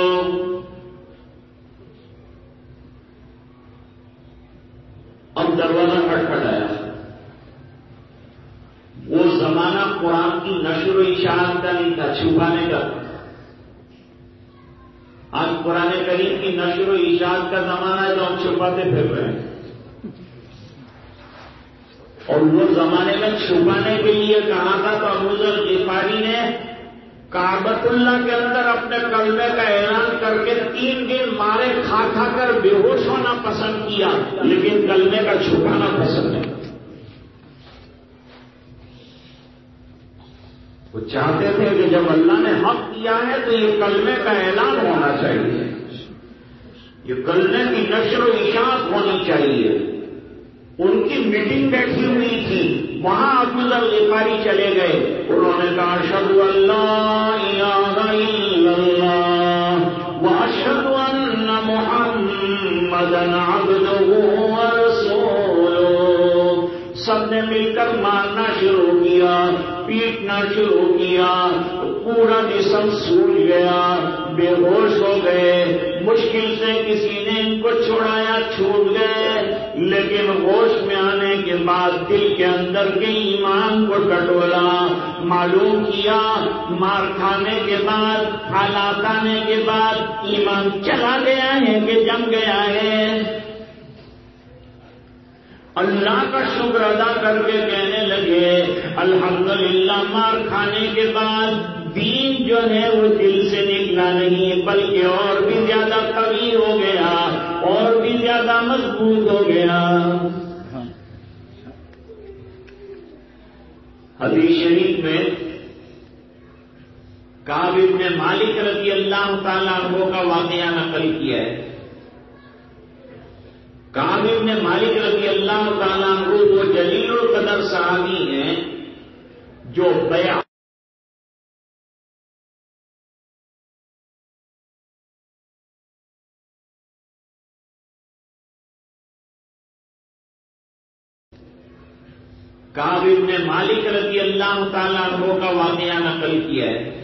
اب دروازہ کھٹکھٹایا وہ زمانہ قرآن کی نشر و اشاعت کا نہیں تھا چھپانے کا آج قرآن کریم کی نشر و اشاعت کا زمانہ ہے تو ہم چھپاتے پھر رہے ہیں۔ اور وہ زمانے میں چھپانے کے لیے کہا تھا تو ابوذر غفاری نے کابت اللہ کے اندر اپنے کلبے کا اعلان کر کے تین دن مارے کھا کھا کر بے ہوش ہونا پسند کیا، لیکن کلبے کا چھپانا پسند نہیں وہ چاہتے تھے کہ جب اللہ نے حق کیا ہے تو یہ کلمے کا اعلان ہونا چاہیے۔ یہ کلمے کی نشر و اشاعت ہونی چاہیے۔ ان کی میٹنگ بیٹھی ہوئی تھی۔ وہاں ابو الغفاری چلے گئے۔ انہوں نے کہا اشد اللہ وہ اشد محمد سب نے مل کر مارنا شروع کیا۔ پیٹنا شروع کیا، پورا جسم سوج گیا، بے ہوش ہو گئے۔ مشکل سے کسی نے ان کو چھوڑایا چھوٹ گئے لیکن ہوش میں آنے کے بعد دل کے اندر کے ایمان کو ٹٹولا، معلوم کیا۔ مار کھانے کے بعد حالات آنے کے بعد ایمان چلا گیا ہے کہ جم گیا ہے۔ اللہ کا شکر ادا کر کے کہنے لگے، الحمدللہ مار کھانے کے بعد دین جو ہے وہ دل سے نکلا نہیں، بلکہ اور بھی زیادہ قوی ہو گیا، اور بھی زیادہ مضبوط ہو گیا۔ حدیث شریف میں کابل نے مالک رضی اللہ تعالیٰ عنہ کا واقعہ نقل کیا ہے۔ کابل نے مالک رضی اللہ تعالیٰ عنہ وہ جلیل القدر صحابی ہیں جو بیان کابل نے مالک رضی اللہ تعالیٰ عنہ کا واقعہ نقل کیا ہے۔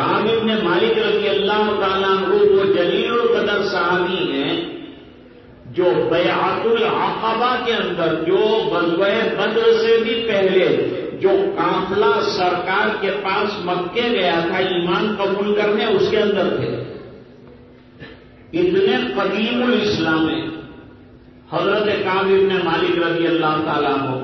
کابل نے مالک رضی اللہ تعالیٰ وہ جلیل القدر صحابی ہیں جو بیعت العقبہ کے اندر، جو غزوہ بدر سے بھی پہلے، جو قافلہ سرکار کے پاس مکے گیا تھا، ایمان قبول کرنے اس کے اندر تھے۔ اتنے قدیم الاسلام ہیں۔ حضرت کابل نے مالک رضی اللہ تعالیٰ ہو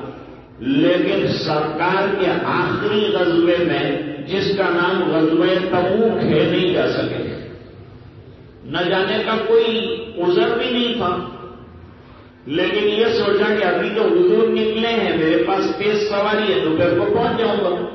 لیکن سرکار کے آخری غزوے میں جس کا نام غزوہ تبوک ہے نہیں جا سکے۔ نہ جانے کا کوئی عذر بھی نہیں تھا۔ لیکن یہ سوچا کہ ابھی تو حضور نکلے ہیں، میرے پاس تیز سواری ہے دوپہر کو پہنچ جاؤں گا۔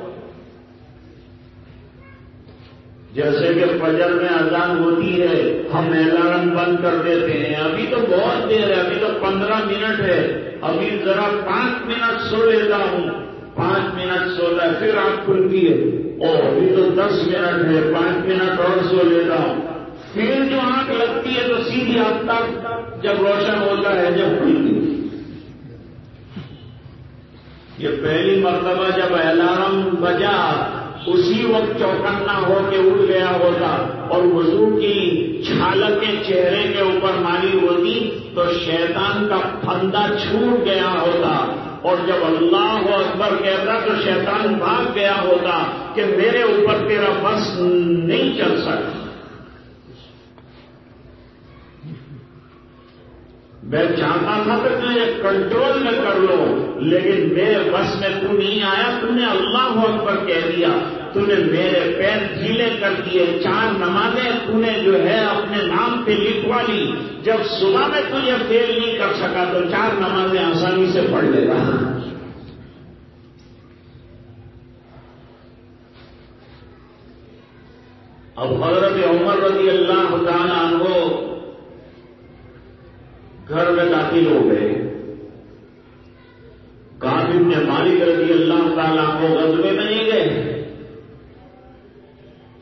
جیسے کہ فجر میں اذان ہوتی ہے، ہم الارم بند کر دیتے ہیں۔ ابھی تو بہت دیر ہے، ابھی تو پندرہ منٹ ہے۔ ابھی ذرا پانچ منٹ سو لیتا ہوں پانچ منٹ سوتا ہے پھر آنکھ کھلتی ہے۔ ابھی تو دس منٹ ہے، پانچ منٹ اور سو لیتا ہوں۔ پھر جو آنکھ لگتی ہے تو سیدھی تک جب روشن ہوتا ہے، جب کھلتی یہ پہلی مرتبہ جب الارم بجا، اسی وقت چوکنا ہو کے اٹھ گیا ہوتا اور وضو کی چھالکیں چہرے کے اوپر ماری ہوتی تو شیطان کا پھندا چھوٹ گیا ہوتا اور جب اللہ اکبر کہتا تو شیطان بھاگ گیا ہوتا۔ کہ میرے اوپر تیرا بس نہیں چل سکتا۔ میں چاہتا تھا کہ تجھے کنٹرول میں کر لو لیکن میرے بس میں تو نہیں آیا تم نے اللہ اکبر کہہ دیا، تو نے میرے پیر ڈھیلے کر دیے، چار نمازیں تو نے جو ہے اپنے نام پہ لکھوا لی۔ جب صبح میں تجھے فیل نہیں کر سکا، تو چار نمازیں آسانی سے پڑھ لے گا اب حضرت عمر رضی اللہ تعالیٰ عنہ گھر میں داخل ہو گئے۔ کافی نے مالک رضی اللہ تعالیٰ کو غزبے میں نہیں گئے۔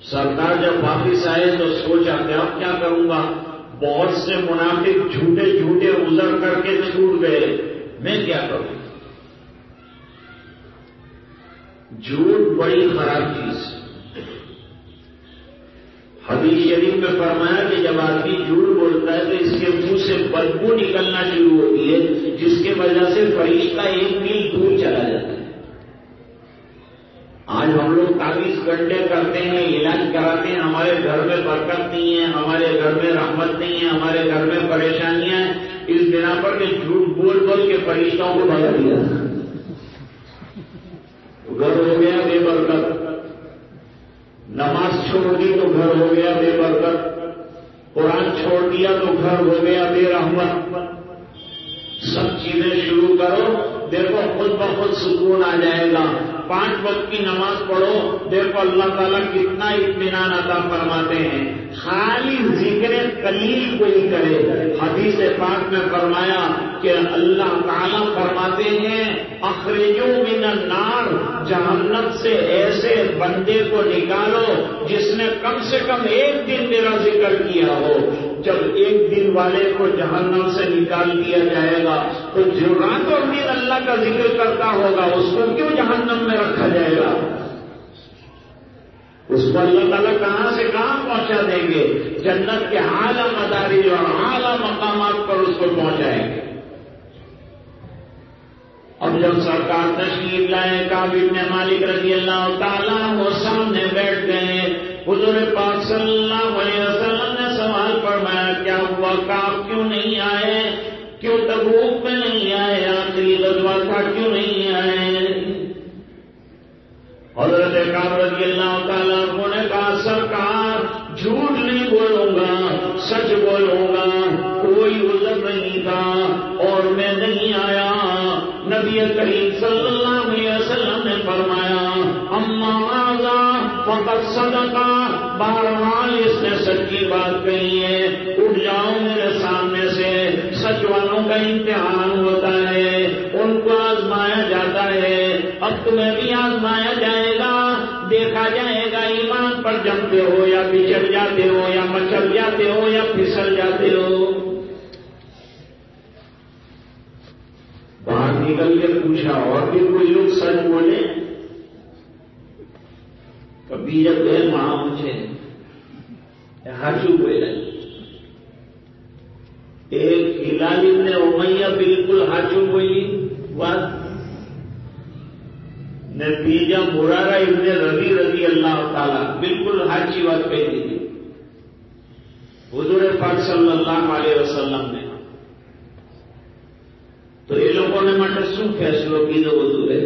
سرکار جب واپس آئے تو سوچا کہ اب کیا کروں گا؟ بہت سے منافق جھوٹے جھوٹے ازر کر کے چھوٹ گئے۔ میں کیا کروں؟ جھوٹ بڑی خراب چیز۔ حدیث شریف میں فرمایا کہ جب آدمی جھوٹ بولتا ہے تو اس کے منہ سے بدبو نکلنا شروع ہوتی ہے، جس کی وجہ سے فرشتہ ایک میل دور چلا جاتا ہے۔ آج ہم لوگ تعویذ گنڈے کرتے ہیں، علاج کراتے ہیں، ہمارے گھر میں برکت نہیں ہے، ہمارے گھر میں رحمت نہیں ہے، ہمارے گھر میں پریشانیاں ہیں۔ اس بنا پر کہ جھوٹ بول بول کے فرشتوں کو بھگا دیا۔ گھر ہو گیا، بے برکت۔ چھوڑ دی تو گھر ہو گیا بے برکت، قرآن چھوڑ دیا تو گھر ہو گیا بے رحمت۔ سب چیزیں شروع کرو، دیکھو خود بخود سکون آ جائے گا۔ پانچ وقت کی نماز پڑھو، دیکھو اللہ تعالیٰ کتنا اطمینان عطا فرماتے ہیں۔ خالی ذکر کلیل کو ہی کرے۔ حدیث پاک میں فرمایا کہ اللہ تعالیٰ فرماتے ہیں، اخرجو من النار، جہنم سے ایسے بندے کو نکالو جس نے کم سے کم ایک دن میرا ذکر کیا ہو۔ جب ایک دن والے کو جہنم سے نکال دیا جائے گا، تو جو رات اور دن اللہ کا ذکر کرتا ہوگا، اس کو کیوں جہنم میں رکھا جائے گا؟ اس کو اللہ تعالیٰ کہاں سے کہاں پہنچا دیں گے؟ جنت کے اعلیٰ مداری اور اعلیٰ مقامات پر اس کو پہنچائیں گے۔ جب سرکار تشریف لائے کابل نے مالک رضی اللہ تعالیٰ وہ سامنے بیٹھ گئے، حضور پاک صلی اللہ علیہ وسلم کیا ہوا کاب کیوں نہیں آئے؟ کیوں تبوک میں نہیں آئے؟ آخری غزوہ تھا کیوں نہیں آئے؟ حضرت کاب رضی اللہ تعالیٰ نے کہا، سرکار، جھوٹ نہیں بولوں گا، سچ بولوں گا، کوئی عذر نہیں تھا اور میں نہیں آیا۔ نبی کریم صلی اللہ علیہ وسلم نے فرمایا، اما آزا فقط صدقہ بہرحال اس نے سچی بات کہی ہے۔ اٹھ جاؤ میرے سامنے سے۔ سچ والوں کا امتحان ہوتا ہے۔ ان کو آزمایا جاتا ہے۔ اب تمہیں بھی آزمایا جائے گا۔ دیکھا جائے گا۔ ایمان پر جمتے ہو یا بچڑ جاتے ہو یا مچل جاتے ہو یا پھسل جاتے ہو۔ باہر نکل کے پوچھا، اور بھی کوئی لوگ سچ بولے؟ کبھی جب گئے وہاں مجھے ہاچو بولے ایک ہلال ابن امیہ بالکل ہاچو بولی بات نتیجہ مرارا ابن ربی رضی اللہ تعالیٰ بالکل ہاچی بات کہی تھی حضور پاک صلی اللہ علیہ وسلم نے તો એ લોકોને માટે શું ફેસલો કીધો બધું રે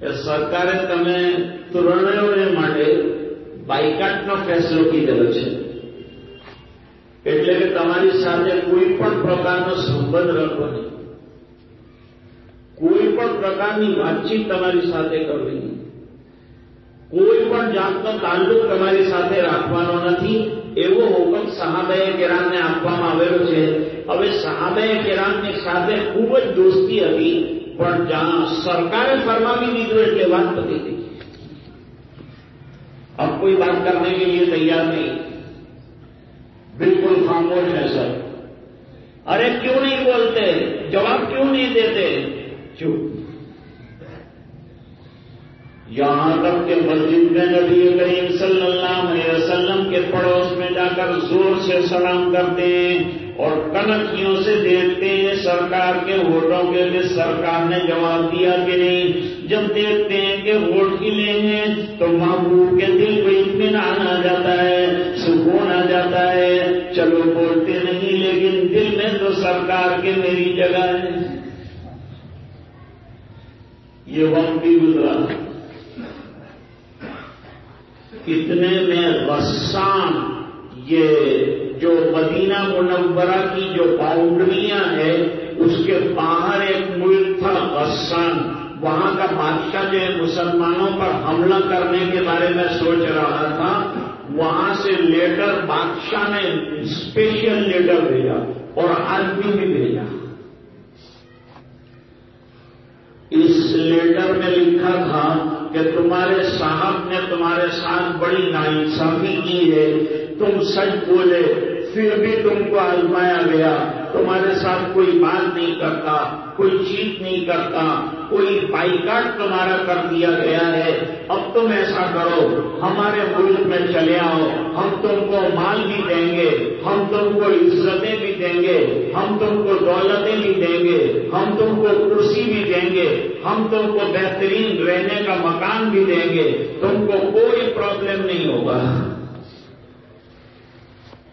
એ સરકારે તમે તૃણયોને માટે બાયકાટનો ફેસલો કીધેલો છે. એટલે કે તમારી સાથે કોઈ પણ પ્રકારનો સંબંધ રાખવો નહીં કોઈ પણ પ્રકારની વાતચીત તમારી સાથે કરવી નહીં કોઈ પણ જાતનો તાલ્લુક તમારી સાથે રાખવાનો નથી. એવો હુકમ સહાબાએ કેરામને આપવામાં આવેલો છે. હવે સહાબાએ કેરામની સાથે ખૂબ જ દોસ્તી હતી, પણ જ્યાં સરકારે ફરમાવી દીધું એટલે વાત પતી اب کوئی بات کرنے کے لیے تیار نہیں۔ بالکل خاموش ہے سر۔ ارے کیوں نہیں بولتے؟ جواب کیوں نہیں دیتے؟ چپ۔ یہاں تک کہ مسجد میں نبی کریم صلی اللہ علیہ وسلم کے پڑوس میں جا کر زور سے سلام کرتے ہیں۔ اور کنکیوں سے دیکھتے ہیں سرکار کے ووٹوں کے لیے سرکار نے جواب دیا کہ نہیں۔ جب دیکھتے ہیں کہ ووٹ ہی لیں گے تو محبوب کے دل میں اطمینان آ جاتا ہے، سکون آ جاتا ہے۔ چلو بولتے نہیں، لیکن دل میں تو سرکار کے میری جگہ ہے۔ یہ وقت بھی گزرا۔ کتنے میں غسان یہ جو مدینہ منورہ کی جو باؤنڈریاں ہیں، اس کے باہر ایک ملک تھا غسان وہاں کا بادشاہ جو ہے، مسلمانوں پر حملہ کرنے کے بارے میں سوچ رہا تھا۔ وہاں سے لیٹر بادشاہ نے اسپیشل لیٹر بھیجا اور آدمی بھی بھیجا۔ اس لیٹر میں لکھا تھا کہ تمہارے صاحب نے تمہارے ساتھ بڑی ناانصافی کی ہے۔ تم سچ بولے۔ پھر بھی تم کو آزمایا گیا۔ تمہارے ساتھ کوئی بات نہیں کرتا، کوئی چیٹ نہیں کرتا، کوئی بائکاٹ تمہارا کر دیا گیا ہے۔ اب تم ایسا کرو، ہمارے ملک میں چلے آؤ۔ ہم تم کو مال بھی دیں گے، ہم تم کو عزتیں بھی دیں گے، ہم تم کو دولتیں بھی دیں گے، ہم تم کو کرسی بھی دیں گے، ہم تم کو بہترین رہنے کا مکان بھی دیں گے۔ تم کو کوئی پرابلم نہیں ہوگا۔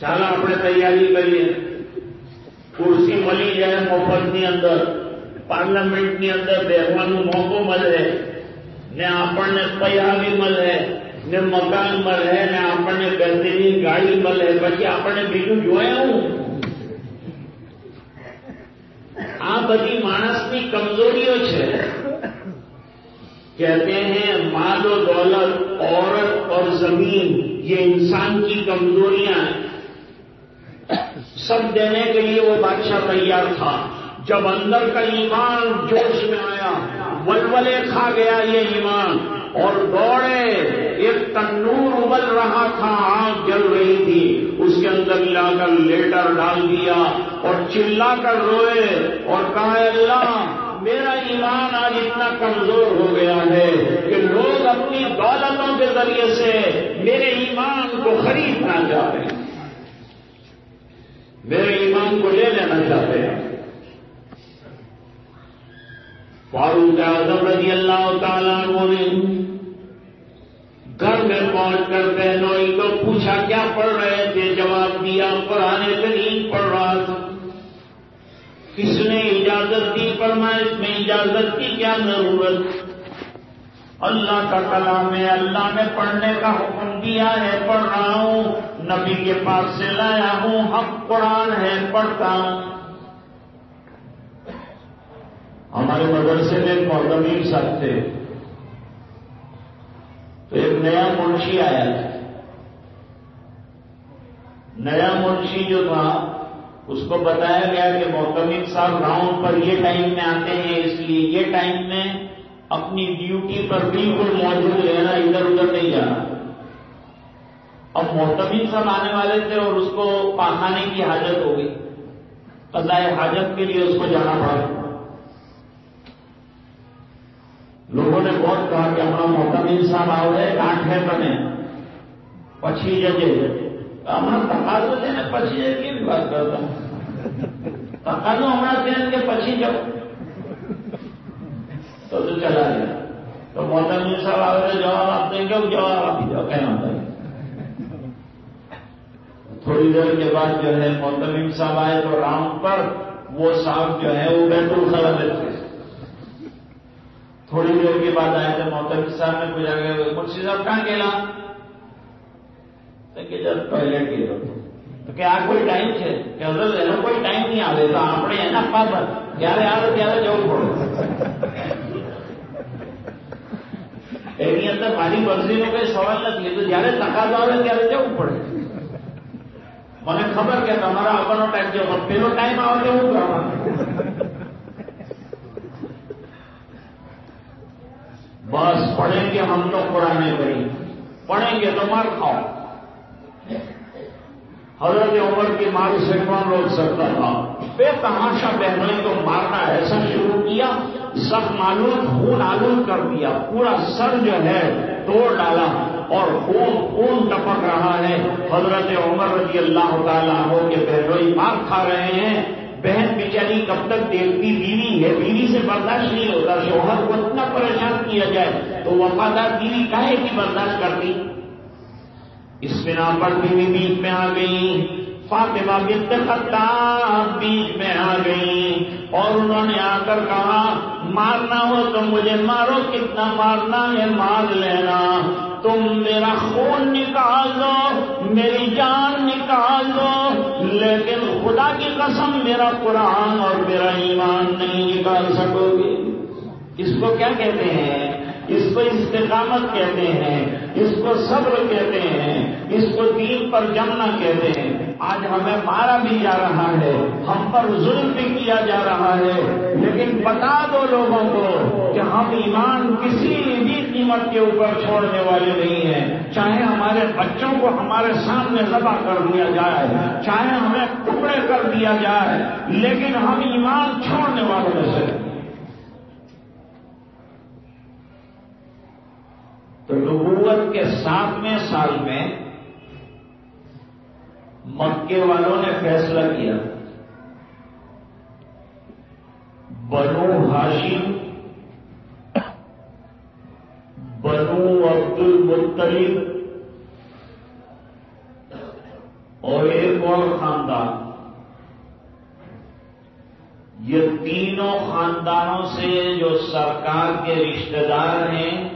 ચાલો આપણે તૈયારી કરીએ ખુરશી મળી જાય મફતની અંદર પાર્લામેન્ટની અંદર બેસવાનો મોકો મળે ને આપણને પૈયાવી મળે ને મકાન મળે ને આપણને ગરદીની ગાડી મળે પછી આપણને બીજું જોયું આ બધી માણસની કમજોરીઓ છે کہتے ہیں مال و دولت، عورت اور زمین، یہ انسان کی کمزوریاں ہیں۔ سب دینے کے لیے وہ بادشاہ تیار تھا۔ جب اندر کا ایمان جوش میں آیا، ولولے کھا گیا یہ ایمان۔ اور دوڑے، ایک تنور ابل رہا تھا آگ جل رہی تھی۔ اس کے اندر لا کر لیٹر ڈال دیا اور چلا کر روئے اور کہا، اللہ میرا ایمان آج اتنا کمزور ہو گیا ہے کہ لوگ اپنی عبادتوں کے ذریعے سے میرے ایمان کو خریدنا چاہتے ہیں۔ میرے ایمان کو لے لینا چاہتے ہیں۔ فاروق اعظم رضی اللہ تعالیٰ نے گھر میں پہنچ کر بہنوئی کو پوچھا، کیا پڑھ رہے تھے؟ جواب دیا، پڑھانے کے نہیں پڑھ رہا۔ تھا کس نے اجازت دی فرمائش میں اجازت کی کیا ضرورت؟ اللہ کا کلام ہے، اللہ نے پڑھنے کا حکم دیا ہے، پڑھ رہا ہوں، نبی کے پاس سے لایا ہوں، حق قرآن ہے، پڑھتا ہوں۔ ہمارے مدرسے میں ایک محتمین صاحب تھے۔ تو ایک نیا منشی آیا۔ تھا نیا منشی جو تھا اس کو بتایا گیا کہ محتمین صاحب راؤنڈ پر یہ ٹائم میں آتے ہیں، اس لیے یہ ٹائم میں اپنی ڈیوٹی پر بالکل موجود رہنا ادھر ادھر نہیں جانا اب محتمین صاحب آنے والے تھے اور اس کو پاخانے کی حاجت ہو گئی۔ قضاء حاجت کے لیے اس کو جانا پڑا۔ لوگوں نے بہت کہا کہ ہمارا محتمین صاحب آؤ ہے کانٹے بنے پچھی ججے ہمارا تقاضو دینے پچھی ججے کی بھی بات کرتا ہوں ہمارا دینے کے پچھی جب تو تو چلا گیا تو محتمین صاحب آ رہے جواب آپ دیں گے وہ جواب آپ ہی جاؤ کہنا تھوڑی دیر کے بعد جو ہے محتمین صاحب آئے تو رام پر وہ صاحب جو ہے وہ بیت الخلا میں تھے تھوڑی دیر کے بعد آئے تھے محتمین صاحب نے پوچھا کہ مرشی صاحب کہاں گیا جل تو آ کوئی ٹائم ہے کوئی ٹائم نہیں آپ جائے آپ جا پڑے یہ سوال نہیں تو جائے تک جڑے مجھے خبر کے تمہارا ٹائم جب پہلے ٹائم آپ بس پڑے گیا ہم تو خوراک نہیں بھائی پڑے گے تو ماؤ حضرت عمر کی مار سے کون روک سکتا تھا؟ بے تماشا بہنوں کو مارنا ایسا شروع کیا سب معلوم، خون آلود کر دیا، پورا سر جو ہے توڑ ڈالا اور خون خون ٹپک رہا ہے۔ حضرت عمر رضی اللہ تعالیٰ ہو کے بہنوئی مار کھا رہے ہیں۔ بہن بیچاری کب تک دیکھتی بیوی ہے؟ بیوی سے برداشت نہیں ہوتا، شوہر کو اتنا پریشان کیا جائے تو وفادار بیوی کاہے کی برداشت کرتی؟ اس میں پر بھی بیچ میں آ گئی، فاطمہ بنت خطاب بیچ میں آ گئی۔ اور انہوں نے آ کر کہا، مارنا ہو تو مجھے مارو، کتنا مارنا ہے مار لینا۔ تم میرا خون نکال دو، میری جان نکال دو، لیکن خدا کی قسم میرا قرآن اور میرا ایمان نہیں نکال سکو گے۔ اس کو کیا کہتے ہیں؟ اس کو استقامت کہتے ہیں، اس کو صبر کہتے ہیں، اس کو دین پر جمنا کہتے ہیں۔ آج ہمیں مارا بھی جا رہا ہے، ہم پر ظلم بھی کیا جا رہا ہے۔ لیکن بتا دو لوگوں کو کہ ہم ایمان کسی بھی قیمت کے اوپر چھوڑنے والے نہیں ہیں۔ چاہے ہمارے بچوں کو ہمارے سامنے ذبح کر دیا جائے، چاہے ہمیں ٹکڑے کر دیا جائے، لیکن ہم ایمان چھوڑ کے ساتویں سال میں مکے والوں نے فیصلہ کیا، بنو ہاشم، بنو عبد المطلیب اور ایک اور خاندان۔ یہ تینوں خاندانوں سے جو سرکار کے رشتہ دار ہیں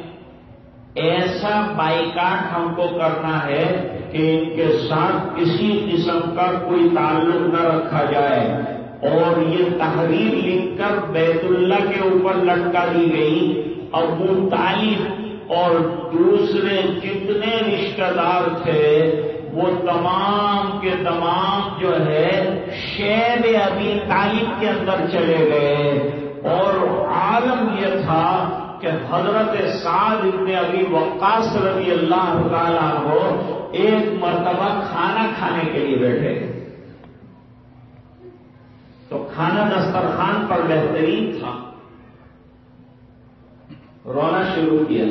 ایسا بائیکاٹ ہم کو کرنا ہے کہ ان کے ساتھ کسی قسم کا کوئی تعلق نہ رکھا جائے۔ اور یہ تحریر لکھ کر بیت اللہ کے اوپر لٹکا دی گئی۔ ابو طالب اور دوسرے جتنے رشتہ دار تھے، وہ تمام کے تمام جو ہے، شیب ابھی طالب کے اندر چلے گئے۔ اور عالم یہ تھا کہ حضرت سعد ابن ابھی وقاص رضی اللہ تعالیٰ ہو ایک مرتبہ کھانا کھانے کے لیے بیٹھے تو کھانا دسترخوان پر بہترین تھا۔ رونا شروع کیا۔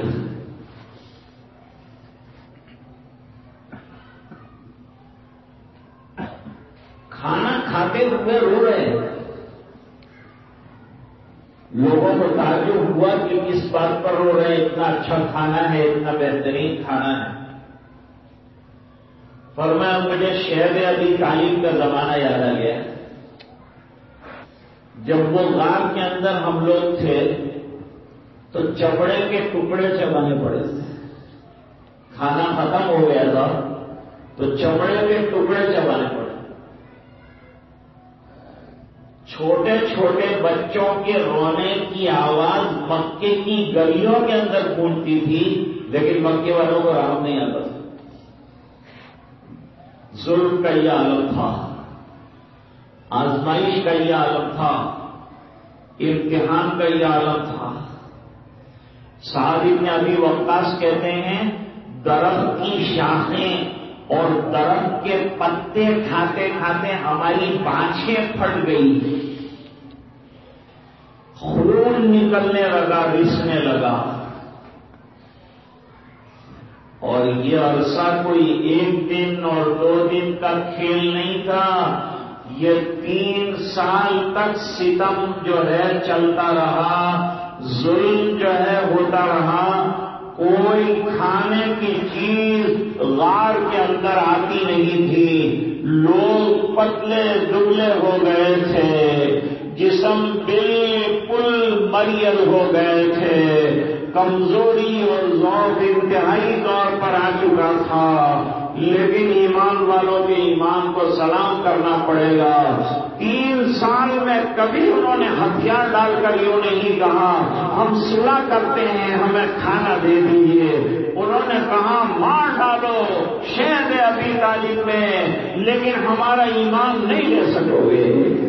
کھانا کھاتے ہوئے رو رہے۔ ہیں لوگوں کو تعجب ہوا کہ کس بات پر رو رہے، اتنا اچھا کھانا ہے، اتنا بہترین کھانا ہے۔ فرمایا، مجھے شہر ابھی تعلیم کا زمانہ یاد آ گیا۔ جب وہ غار کے اندر ہم لوگ تھے، تو چپڑے کے ٹکڑے چبانے پڑے۔ تھے کھانا ختم ہو گیا تھا، تو چمڑے کے ٹکڑے چبانے پڑے۔ چھوٹے چھوٹے بچوں کے رونے کی آواز مکے کی گلیوں کے اندر گونجتی تھی، لیکن مکے والوں کو رام نہیں آتا تھا۔ ظلم کا یہ عالم تھا، آزمائش کا یہ عالم تھا، امتحان کا یہ عالم تھا۔ ابن ابھی وقاص کہتے ہیں، درخت کی شاخیں اور درخت کے پتے کھاتے کھاتے ہماری بانچیں پھٹ گئی۔ خون نکلنے لگا، رسنے لگا۔ اور یہ عرصہ کوئی ایک دن اور دو دن کا کھیل نہیں تھا۔ یہ تین سال تک ستم جو ہے چلتا رہا، ظلم جو ہے ہوتا رہا۔ کوئی کھانے کی چیز غار کے اندر آتی نہیں تھی۔ لوگ پتلے دبلے ہو گئے تھے۔ جسم بالکل مریل ہو گئے تھے۔ کمزوری اور ذوق انتہائی طور پر آ چکا تھا۔ لیکن ایمان والوں کے ایمان کو سلام کرنا پڑے گا۔ تین سال میں کبھی انہوں نے ہتھیار ڈال کر یوں نہیں کہا، ہم سلا کرتے ہیں، ہمیں کھانا دے دیجیے انہوں نے کہا، مار ڈالو شہر ابھی تعلیم میں، لیکن ہمارا ایمان نہیں لے سکو گے۔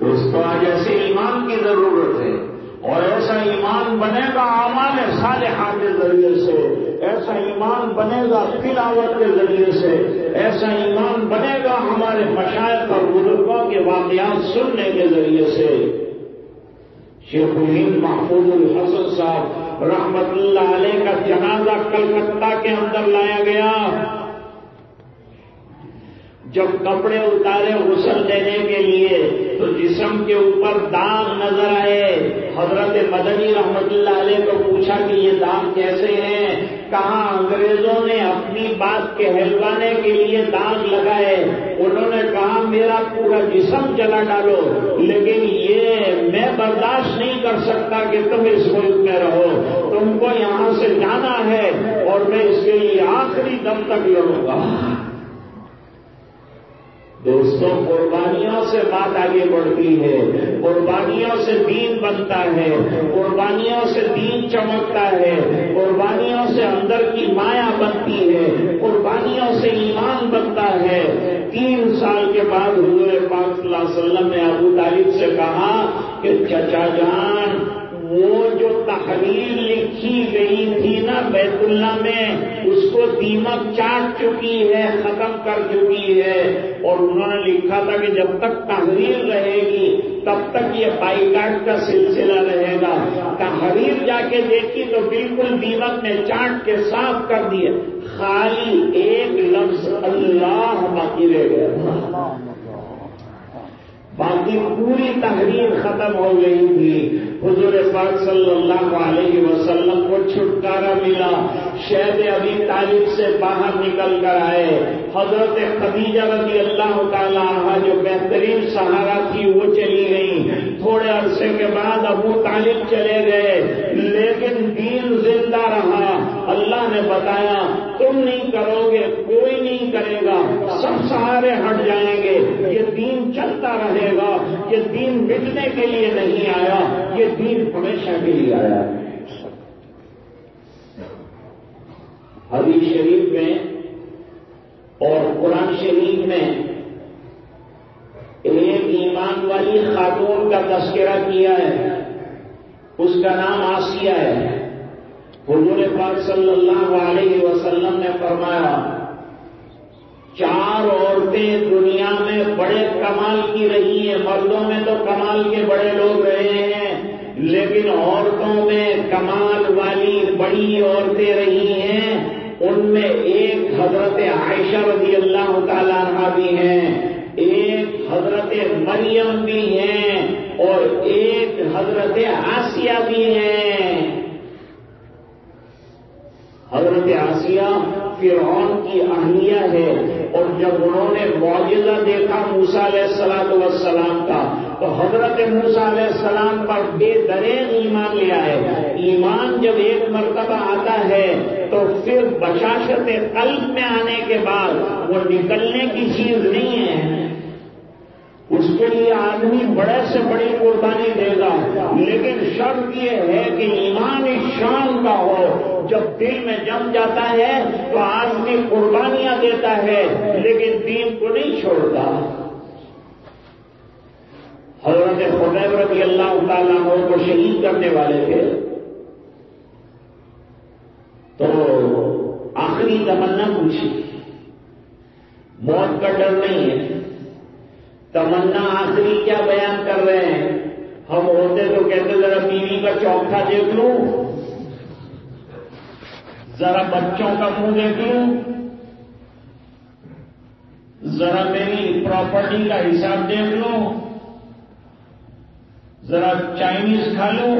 اس کو آج ایسے ایمان کی ضرورت ہے اور ایسا ایمان بنے گا امان صالحہ کے ذریعے سے، ایسا ایمان بنے گا تلاوت کے ذریعے سے، ایسا ایمان بنے گا ہمارے مشاعر اور بزرگوں کے واقعات سننے کے ذریعے سے۔ شیخ الہند محفوظ الحسن صاحب رحمت اللہ علیہ کا جنازہ کلکتہ کے اندر لایا گیا۔ جب کپڑے اتارے غسل دینے کے لیے، تو جسم کے اوپر داغ نظر آئے۔ حضرت مدنی رحمت اللہ علیہ کو پوچھا کہ یہ داغ کیسے ہیں؟ کہاں انگریزوں نے اپنی بات کہلوانے کے لیے داغ لگائے۔ انہوں نے کہا، میرا پورا جسم چلا ڈالو، لیکن یہ میں برداشت نہیں کر سکتا کہ تم اس ملک میں رہو۔ تم کو یہاں سے جانا ہے اور میں اس کے لیے آخری دم تک لڑوں گا۔ دوستوں قربانیوں سے بات آگے بڑھتی ہے۔ قربانیوں سے دین بنتا ہے۔ قربانیوں سے دین چمکتا ہے۔ قربانیوں سے اندر کی مایا بنتی ہے۔ قربانیوں سے ایمان بنتا ہے۔ تین سال کے بعد حضور پاک صلی اللہ علیہ وسلم نے ابو طالب سے کہا کہ چچا جان وہ جو تحریر لکھی گئی تھی نا بیت اللہ میں، اس کو دیمک چاٹ چکی ہے، ختم کر چکی ہے۔ اور انہوں نے لکھا تھا کہ جب تک تحریر رہے گی، تب تک یہ بائی کاٹ کا سلسلہ رہے گا۔ تحریر جا کے دیکھی تو بالکل دیمک نے چاٹ کے صاف کر دیے۔ خالی ایک لفظ اللہ باقی رہ گیا۔ باقی پوری تحریر ختم ہو گئی تھی۔ حضور پاک صلی اللہ علیہ وسلم کو چھٹکارا ملا۔ شہد ابھی طالب سے باہر نکل کر آئے۔ حضرت خدیجہ رضی اللہ تعالیٰ جو بہترین سہارا تھی، وہ چلی گئی تھوڑے عرصے کے بعد ابو طالب چلے گئے۔ لیکن دین زندہ رہا۔ اللہ نے بتایا، تم نہیں کرو گے، کوئی نہیں کرے گا، سب سہارے ہٹ جائیں گے. یہ دین چلتا رہے گا، یہ دین مٹنے کے لیے نہیں آیا، یہ دین ہمیشہ کے لیے آیا۔ حدیث شریف میں اور قرآن شریف میں ایک ایمان والی خاتون کا تذکرہ کیا ہے، اس کا نام آسیہ ہے۔ حضور پاک صلی اللہ علیہ وسلم نے فرمایا، چار عورتیں دنیا میں بڑے کمال کی رہی ہیں، مردوں میں تو کمال کے بڑے لوگ رہے ہیں، لیکن عورتوں میں کمال والی بڑی عورتیں رہی ہیں، ان میں ایک حضرت عائشہ رضی اللہ تعالیٰ عنہ بھی ہیں، ایک حضرت مریم بھی ہیں، اور ایک حضرت آسیہ بھی ہیں۔ حضرت آسیہ فرعون کی اہلیہ ہے اور جب انہوں نے معجزہ دیکھا موسا علیہ السلام وسلام کا، تو حضرت موسا علیہ السلام پر بے درین ایمان لیا ہے ایمان جب ایک مرتبہ آتا ہے، تو پھر بشاشت قلب میں آنے کے بعد وہ نکلنے کی چیز نہیں ہے۔ اس کے لیے آدمی بڑے سے بڑی قربانی دے گا۔ لیکن شرط یہ ہے کہ ایمان اس شان کا ہو۔ جب دل میں جم جاتا ہے تو آدمی قربانیاں دیتا ہے، لیکن دین کو نہیں چھوڑتا۔ حضرت خدیب رضی اللہ تعالیٰ کو شہید کرنے والے تھے۔ تو آخری تمنا پوچھی۔ موت کا ڈر نہیں ہے۔ تمنا آخری کیا بیان کر رہے ہیں؟ ہم ہوتے تو کہتے ذرا بیوی کا چوکھا دیکھ لوں۔ ذرا بچوں کا منہ دیکھ لوں۔ ذرا میری پراپرٹی کا حساب دیکھ لوں۔ ذرا چائنیز کھا لوں۔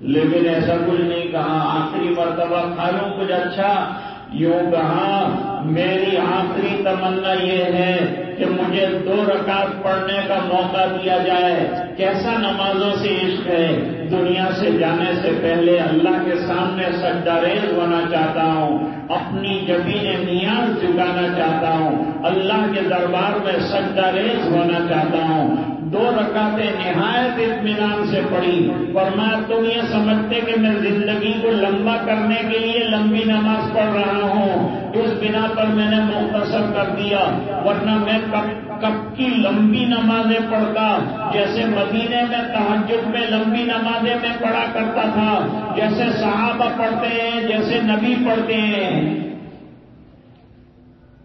لیکن ایسا کچھ نہیں کہا، آخری مرتبہ کھا لوں کچھ اچھا۔ یوں کہا، میری آخری تمنا یہ ہے۔ کہ مجھے دو رکعت پڑھنے کا موقع دیا جائے۔ کیسا نمازوں سے عشق ہے؟ دنیا سے جانے سے پہلے اللہ کے سامنے سجداریز ہونا چاہتا ہوں۔ اپنی جبین نیاز جگانا چاہتا ہوں۔ اللہ کے دربار میں سجداریز ہونا چاہتا ہوں۔ دو رکعتیں نہایت اطمینان سے پڑھی۔ فرمایا تم یہ سمجھتے کہ میں زندگی کو لمبا کرنے کے لیے لمبی نماز پڑھ رہا ہوں، اس بنا پر میں نے مختصر کر دیا۔ ورنہ میں کب کب کی لمبی نمازیں پڑھتا، جیسے مدینے میں تحجد میں لمبی نمازیں میں پڑھا کرتا تھا، جیسے صحابہ پڑھتے ہیں، جیسے نبی پڑھتے ہیں۔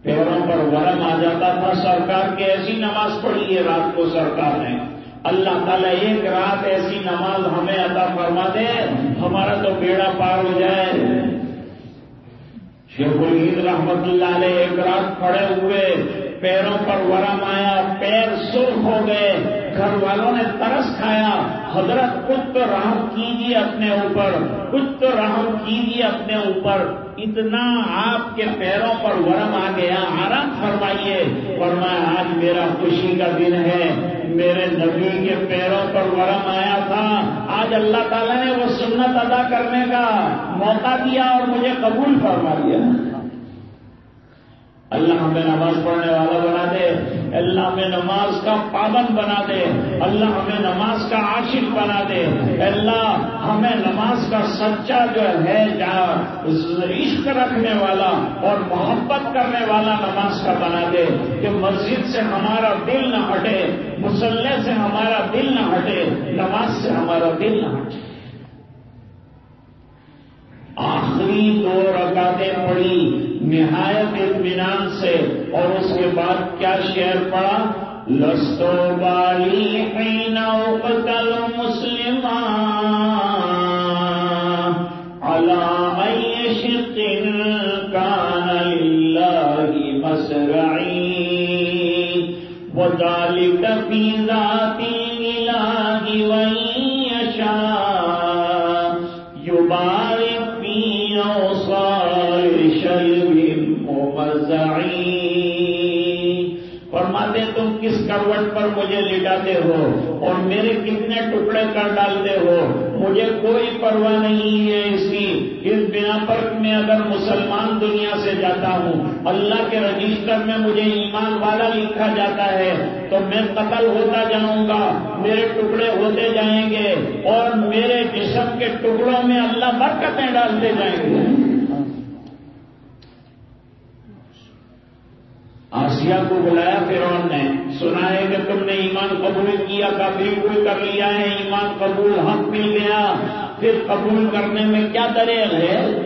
پیروں پر ورم آ جاتا تھا، سرکار کی ایسی نماز پڑھی ہے، رات کو سرکار نے۔ اللہ تعالیٰ ایک رات ایسی نماز ہمیں عطا فرما دے، ہمارا تو بیڑا پار ہو جائے۔ شیخ العید رحمت اللہ علیہ ایک رات کھڑے ہوئے، پیروں پر ورم آیا، پیر سرخ ہو گئے۔ گھر والوں نے ترس کھایا، حضرت کچھ تو رحم کیجیے اپنے اوپر کچھ تو رحم کیجیے اپنے اوپر۔ اتنا آپ کے پیروں پر ورم آ گیا آرام فرمائیے فرمایا آج میرا خوشی کا دن ہے۔ میرے نبی کے پیروں پر ورم آیا تھا۔ آج اللہ تعالیٰ نے وہ سنت ادا کرنے کا موقع دیا اور مجھے قبول فرما دیا اللہ ہمیں نماز پڑھنے والا بنا دے، اللہ ہمیں نماز کا پابند بنا دے، اللہ ہمیں نماز کا عاشق بنا دے۔ اللہ ہمیں نماز کا سچا جو ہے عشق رکھنے والا اور محبت کرنے والا نماز کا بنا دے۔ کہ مسجد سے ہمارا دل نہ ہٹے، مسلح سے ہمارا دل نہ ہٹے، نماز سے ہمارا دل نہ ہٹے۔ آخری دو رکعتیں پڑی نہایت اطمینان سے اور اس کے بعد کیا شعر پڑا لستو بالی قتل مسلم علام شق کان اللہ مسرعی وذالک فی ذات الہ کروٹ پر مجھے لٹاتے ہو اور میرے کتنے ٹکڑے کر ڈالتے ہو؟ مجھے کوئی پرواہ نہیں ہے اس کی۔ اس بنا پر میں اگر مسلمان دنیا سے جاتا ہوں، اللہ کے رجسٹر میں مجھے ایمان والا لکھا جاتا ہے، تو میں قتل ہوتا جاؤں گا، میرے ٹکڑے ہوتے جائیں گے اور میرے جسم کے ٹکڑوں میں اللہ برکتیں ڈالتے جائیں گے۔ آسیا کو بلایا فرون نے۔ سنا ہے کہ تم نے ایمان قبول کیا کافی قبول کر لیا ہے، ایمان قبول، حق مل گیا۔ پھر قبول کرنے میں کیا دریغ ہے؟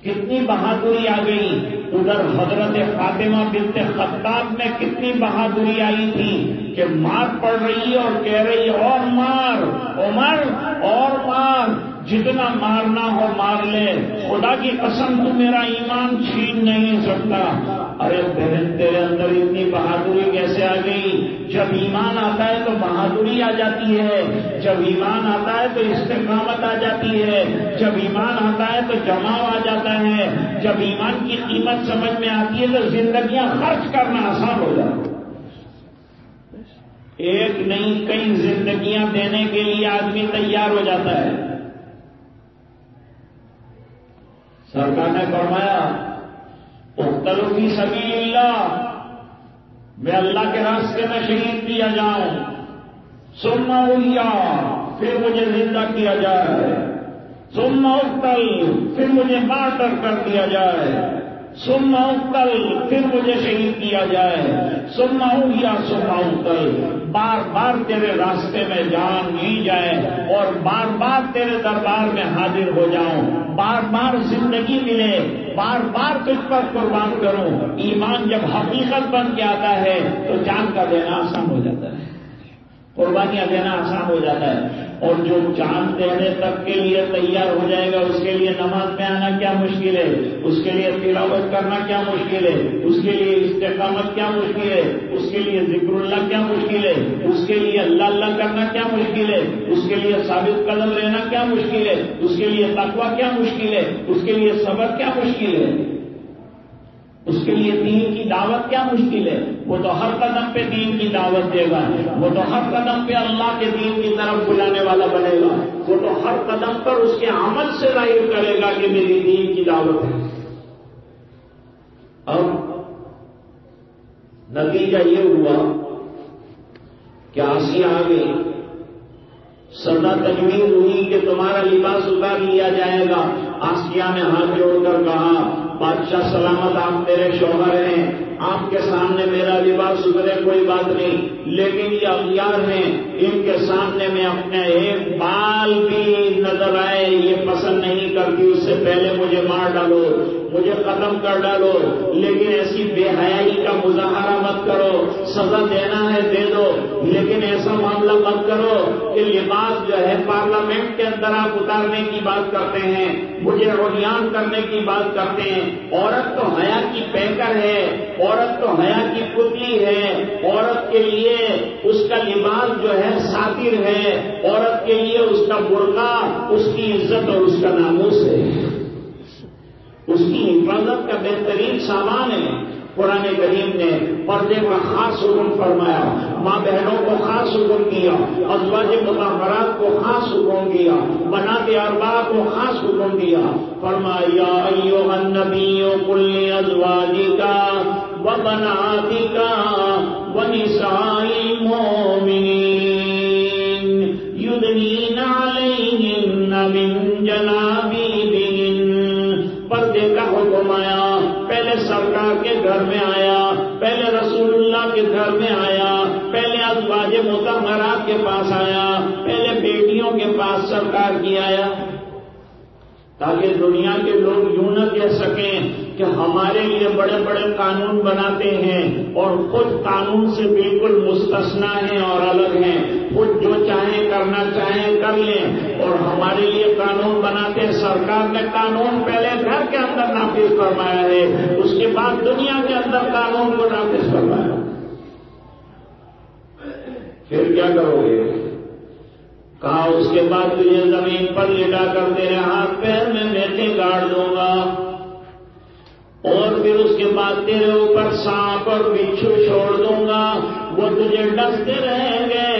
کتنی بہادری آ گئی۔ ادھر حضرت فاطمہ بنت خطاب میں کتنی بہادری آئی تھی کہ مار پڑ رہی اور کہہ رہی، اور مار، عمر، اور مار، جتنا مارنا ہو مار لے۔ خدا کی قسم، تو میرا ایمان چھین نہیں سکتا۔ ارے بہن، تیرے اندر اتنی بہادری کیسے آ گئی؟ جب ایمان آتا ہے تو بہادری آ جاتی ہے۔ جب ایمان آتا ہے تو استقامت آ جاتی ہے۔ جب ایمان آتا ہے تو جماؤ آ جاتا ہے۔ جب ایمان کی قیمت سمجھ میں آتی ہے تو زندگیاں خرچ کرنا آسان ہو جاتا ہے۔ ایک نہیں، کئی زندگیاں دینے کے لیے آدمی تیار ہو جاتا ہے۔ سرکار نے فرمایا کی سبھی اللہ میں اللہ کے راستے میں شہید کیا جاؤں۔ سننا ہوئی پھر مجھے زندہ کیا جائے۔ سننا اختل پھر مجھے مارٹر کر دیا جائے۔ سننا کل پھر مجھے شہید کیا جائے۔ سننا ہوں یا سننا کل۔ بار بار تیرے راستے میں جان لی جائے اور بار بار تیرے دربار میں حاضر ہو جاؤں۔ بار بار زندگی ملے۔ بار بار تجھ پر قربان کروں۔ ایمان جب حقیقت بن کے آتا ہے تو جان کا دینا آسان ہو جاتا ہے۔ قربانیاں دینا آسان ہو جاتا ہے۔ اور جو چاند دینے تک کے لیے تیار ہو جائے گا، اس کے لیے نماز میں آنا کیا مشکل ہے؟ اس کے لیے تلاوت کرنا کیا مشکل ہے؟ اس کے لیے استقامت کیا مشکل ہے؟ اس کے لیے ذکر اللہ کیا مشکل ہے؟ اس کے لیے اللہ اللہ کرنا کیا مشکل ہے؟ اس کے لیے ثابت قدم لینا کیا مشکل ہے؟ اس کے لیے تقوی کیا مشکل ہے؟ اس کے لیے صبر کیا مشکل ہے؟ اس کے لیے دین کی دعوت کیا مشکل ہے؟ وہ تو ہر قدم پہ دین کی دعوت دے گا۔ وہ تو ہر قدم پہ اللہ کے دین کی طرف بلانے والا بنے گا۔ وہ تو ہر قدم پر اس کے عمل سے ظاہر کرے گا کہ میری دین کی دعوت ہے۔ اب نتیجہ یہ ہوا کہ آسی آ گئی سدا تجویز ہوئی کہ تمہارا لباس اتار لیا جائے گا۔ آسیا نے ہاتھ جوڑ کر کہا بادشاہ سلامت آپ میرے شوہر ہیں، آپ کے سامنے میرا لباس اترے کوئی بات نہیں، لیکن یہ اخیار ہیں، ان کے سامنے میں اپنے ایک بال بھی نظر آئے، یہ پسند نہیں کرتی، اس سے پہلے مجھے مار ڈالو۔ مجھے ختم کر ڈالو، لیکن ایسی بے حیائی کا مظاہرہ مت کرو، سزا دینا ہے دے دو، لیکن ایسا معاملہ مت کرو کہ لباس جو ہے پارلیمنٹ کے اندر آپ اتارنے کی بات کرتے ہیں، مجھے رویان کرنے کی بات کرتے ہیں۔ عورت تو حیا کی پیکر ہے، عورت تو حیا کی پتلی ہے، عورت کے لیے اس کا لباس جو ہے ساتر ہے، عورت کے لیے اس کا برقع، اس کی عزت اور اس کا ناموس ہے۔ اس کی حفاظت کا بہترین سامان ہے۔ قرآن کریم نے پردے کا خاص حکم فرمایا، ماں بہنوں کو خاص حکم کیا، ازواج متحرات کو خاص حکم دیا بنا کے اربا کو خاص حکم دیا فرمایا ایو النبیو کل ازواجی کا و بناتی کا و نسائی مومنین، یدنین علیہن من کا حکم آیا۔ پہلے سرکار کے گھر میں آیا، پہلے رسول اللہ کے گھر میں آیا، پہلے ازواج متمرات کے پاس آیا، پہلے بیٹیوں کے پاس سرکار کی آیا۔ تاکہ دنیا کے لوگ یوں نہ کہہ سکیں کہ ہمارے لیے بڑے بڑے قانون بناتے ہیں اور خود قانون سے بالکل مستثنا ہیں اور الگ ہیں۔ خود جو چاہیں کرنا چاہیں کر لیں اور ہمارے لیے قانون بناتے ہیں۔ سرکار نے قانون پہلے گھر کے اندر نافذ فرمایا ہے۔ اس کے بعد دنیا کے اندر قانون کو نافذ فرمایا۔ پھر کیا کرو گے؟ کہا، اس کے بعد تجھے زمین پر لٹا کر تیرے ہاتھ پیر میں بیٹے گاڑ دوں گا۔ پھر اس کے بعد تیرے اوپر سانپ اور بچھو چھوڑ دوں گا۔ وہ تجھے ڈستے رہیں گے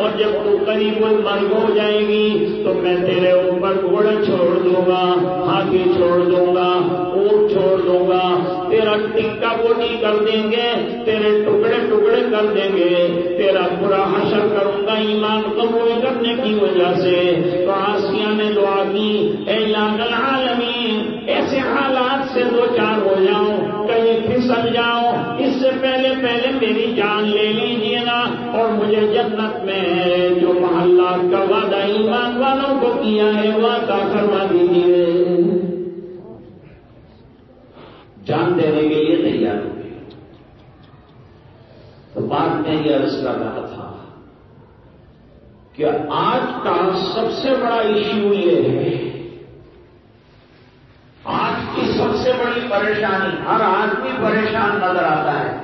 اور جب تو قریب مرگ ہو جائے گی تو میں تیرے اوپر گھوڑا چھوڑ دوں گا، ہاتھی چھوڑ دوں گا، اونٹ چھوڑ دوں گا۔ تیرا ٹکا بوٹی کر دیں گے، تیرے ٹکڑے ٹکڑے کر دیں گے۔ تیرا برا حشر کروں گا ایمان قبول کرنے کی وجہ سے۔ تو آسیا نے دعا کی، اے العالمین، ایسے حالات سے دو چار ہو جاؤں پھسل جاؤں اس سے پہلے پہلے میری جان لے لیجیے نا۔ اور مجھے جنت میں جو محلات کا وعدہ ایمان والوں کو کیا ہے، وعدہ کروا دیجیے جان دینے کے لیے تیار ہو گئی تو بعد میں یہ عرض کر رہا تھا کہ آج کا سب سے بڑا ایشو یہ ہے آج کی سب سے بڑی پریشانی، ہر آدمی پریشان نظر آتا ہے۔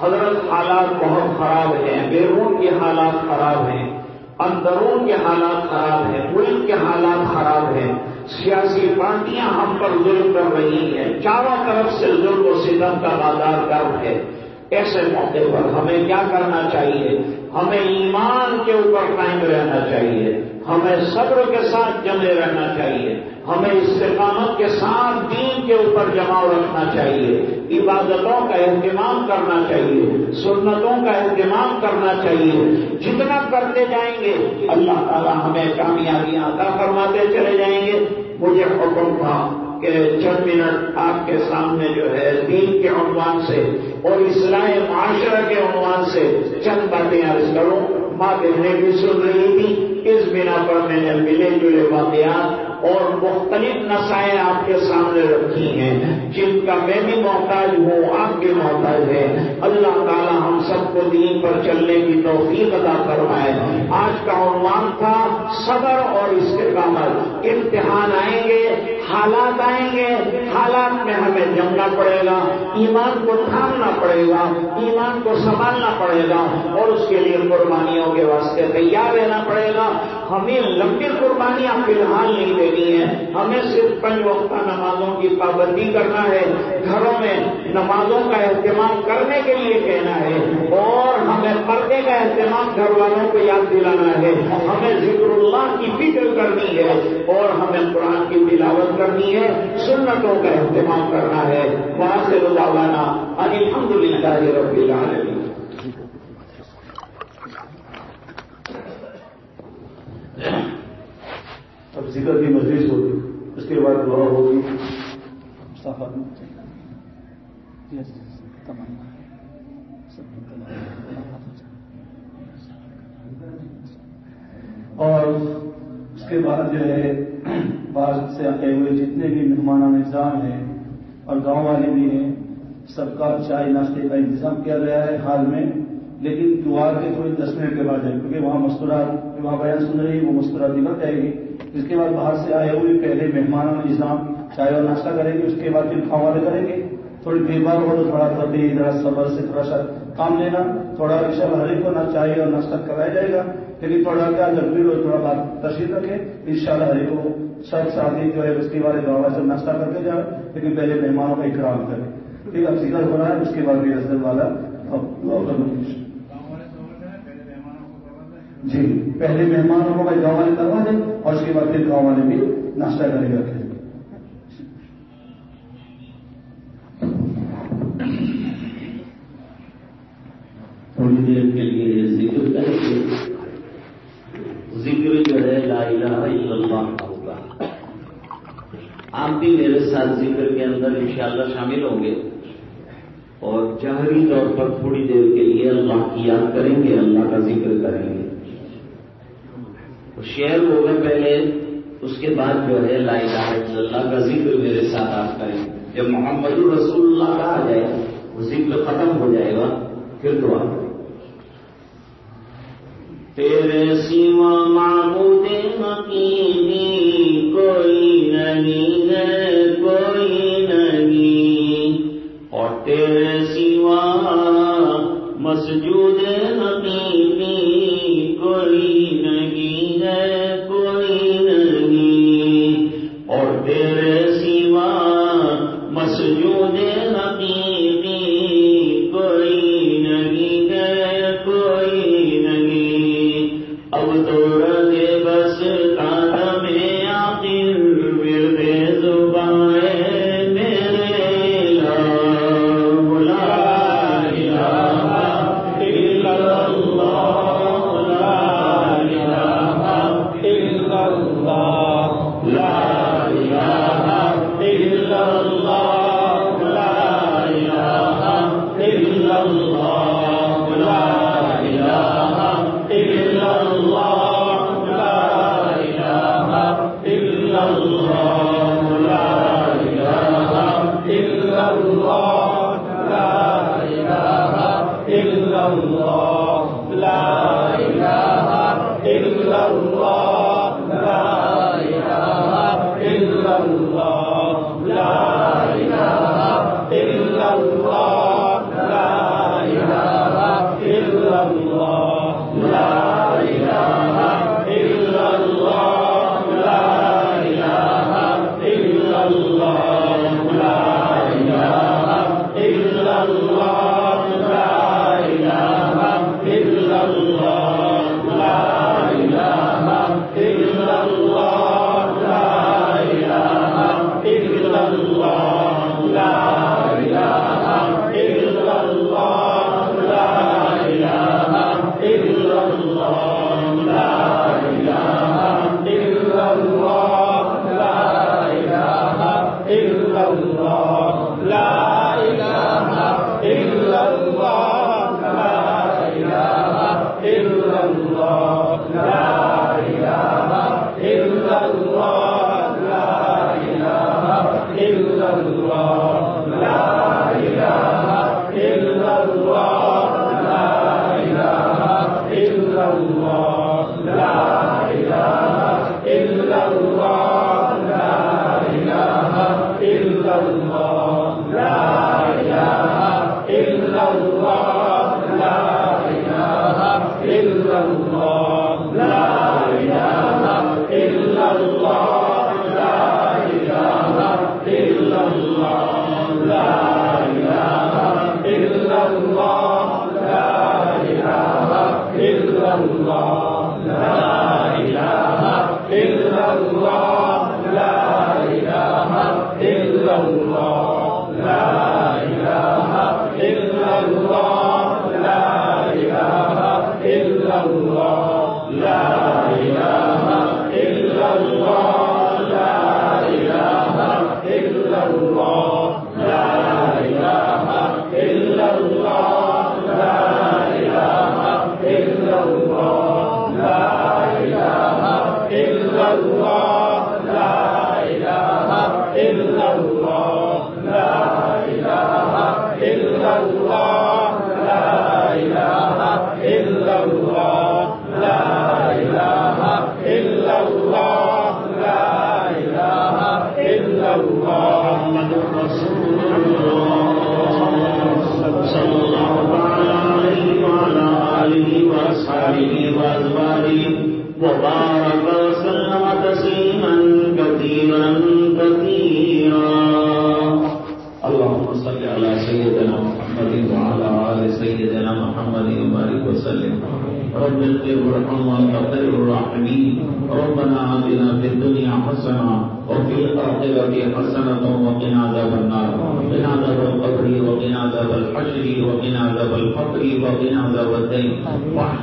حضرت حالات بہت خراب ہیں، بیرون کے حالات خراب ہیں، اندرون کے حالات خراب ہیں، ملک کے حالات خراب ہیں۔ سیاسی پارٹیاں ہم پر ظلم کر رہی ہیں، چاروں طرف سے ظلم و ستم کا بازار گرم ہے۔ ایسے موقع پر ہمیں کیا کرنا چاہیے؟ ہمیں ایمان کے اوپر قائم رہنا چاہیے۔ ہمیں صبر کے ساتھ جمے رہنا چاہیے۔ ہمیں استقامت کے ساتھ دین کے اوپر جماؤ رکھنا چاہیے۔ عبادتوں کا اہتمام کرنا چاہیے۔ سنتوں کا اہتمام کرنا چاہیے۔ جتنا کرتے جائیں گے، اللہ تعالیٰ ہمیں کامیابیاں عطا فرماتے چلے جائیں گے۔ مجھے حکم تھا۔ کہ چند منٹ آپ کے سامنے جو ہے، دین کے عنوان سے اور اصلاح معاشرہ کے عنوان سے چند باتیں عرض کروں۔ ماں بہنیں بھی سن رہی تھی اس بنا پر میں نے ملے جلے واقعات اور مختلف نسائیں آپ کے سامنے رکھی ہیں، جن کا میں بھی محتاج ہوں، آپ بھی محتاج ہے اللہ تعالی ہم سب کو دین پر چلنے کی توفیق ادا کروائے آج کا عنوان تھا، صبر اور استقامت۔ امتحان آئیں گے۔ حالات آئیں گے، حالات میں ہمیں جمنا پڑے گا، ایمان کو تھامنا پڑے گا، ایمان کو سنبھالنا پڑے گا، اور اس کے لیے قربانیوں کے واسطے تیار رہنا پڑے گا۔ ہمیں لمبی قربانیاں فی الحال نہیں دینی ہے ہمیں صرف پنج وقت نمازوں کی پابندی کرنا ہے۔ گھروں میں نمازوں کا اہتمام کرنے کے لیے کہنا ہے، اور ہمیں پردے کا اہتمام گھر والوں کو یاد دلانا ہے۔ ہمیں ذکر اللہ کی فکر کرنی ہے، اور ہمیں قرآن کی تلاوت کرنی ہے سنتوں کا اہتمام کرنا ہے۔ وہاں سے روزانہ الحمد للہ رب العالمین۔ اب ذکر کی مجلس ہوگی اس کے بعد دعا ہوگی۔ اور اس کے بعد جو ہے باہر سے آتے ہوئے جتنے بھی مہمان نظام ہیں اور گاؤں والے بھی ہیں، سب کا چائے ناشتے کا انتظام کیا گیا ہے حال میں، لیکن تیوہار کے تھوڑی دس منٹ کے بعد جائے کیونکہ وہاں مستورات، وہاں بیان سن رہی ہے، وہ مستورات نکل جائے گی۔ اس کے بعد باہر سے آئے ہوئے پہلے مہمانوں نظام چائے اور ناشتہ کریں گے، اس کے بعد پھر والے کریں گے۔ تھوڑی بھیڑ بھاڑ ہو تو تھوڑا تبدیلی، ذرا صبر سے، تھوڑا سا کام لینا، تھوڑا ان شاء ہر ایک کو نہ چائے اور ناشتہ کرایا جائے گا۔ لیکن تھوڑا کیا جب ہو تھوڑا بات تشریف رکھے۔ ان شاء اللہ ہر کو سب ساتھی جو ہے بستی والے گاؤں سے ناشتہ کر کے جائے لیکن پہلے مہمانوں کا اکرام کرے ٹھیک ہے ذکر ہو رہا ہے، اس کے بعد بھی رسل والا۔ جی پہلے مہمانوں کو میں گاؤں والے کروا دیں اور اس کے بعد پھر گاؤں والے بھی ناشتہ کرے گا۔ بھی میرے ساتھ ذکر کے اندر انشاءاللہ شامل ہوں گے۔ اور جہری طور پر تھوڑی دیر کے لیے اللہ کی یاد کریں گے، اللہ کا ذکر کریں گے۔ شعر ہو گئے پہلے، اس کے بعد جو ہے لا الہ الا اللہ کا ذکر میرے ساتھ آپ کریں۔ جب محمد الرسول اللہ کا آ جائے، وہ ذکر ختم ہو جائے گا، پھر تو آپ تیرے سیما معبود مقیمی کوئی نہیں ہے، کوئی نہیں۔ اور تیرے سیوا مسجود نقیمی کوئی نہیں ہے، کوئی نہیں۔ اور تیرے سیوا مسجود نقیمی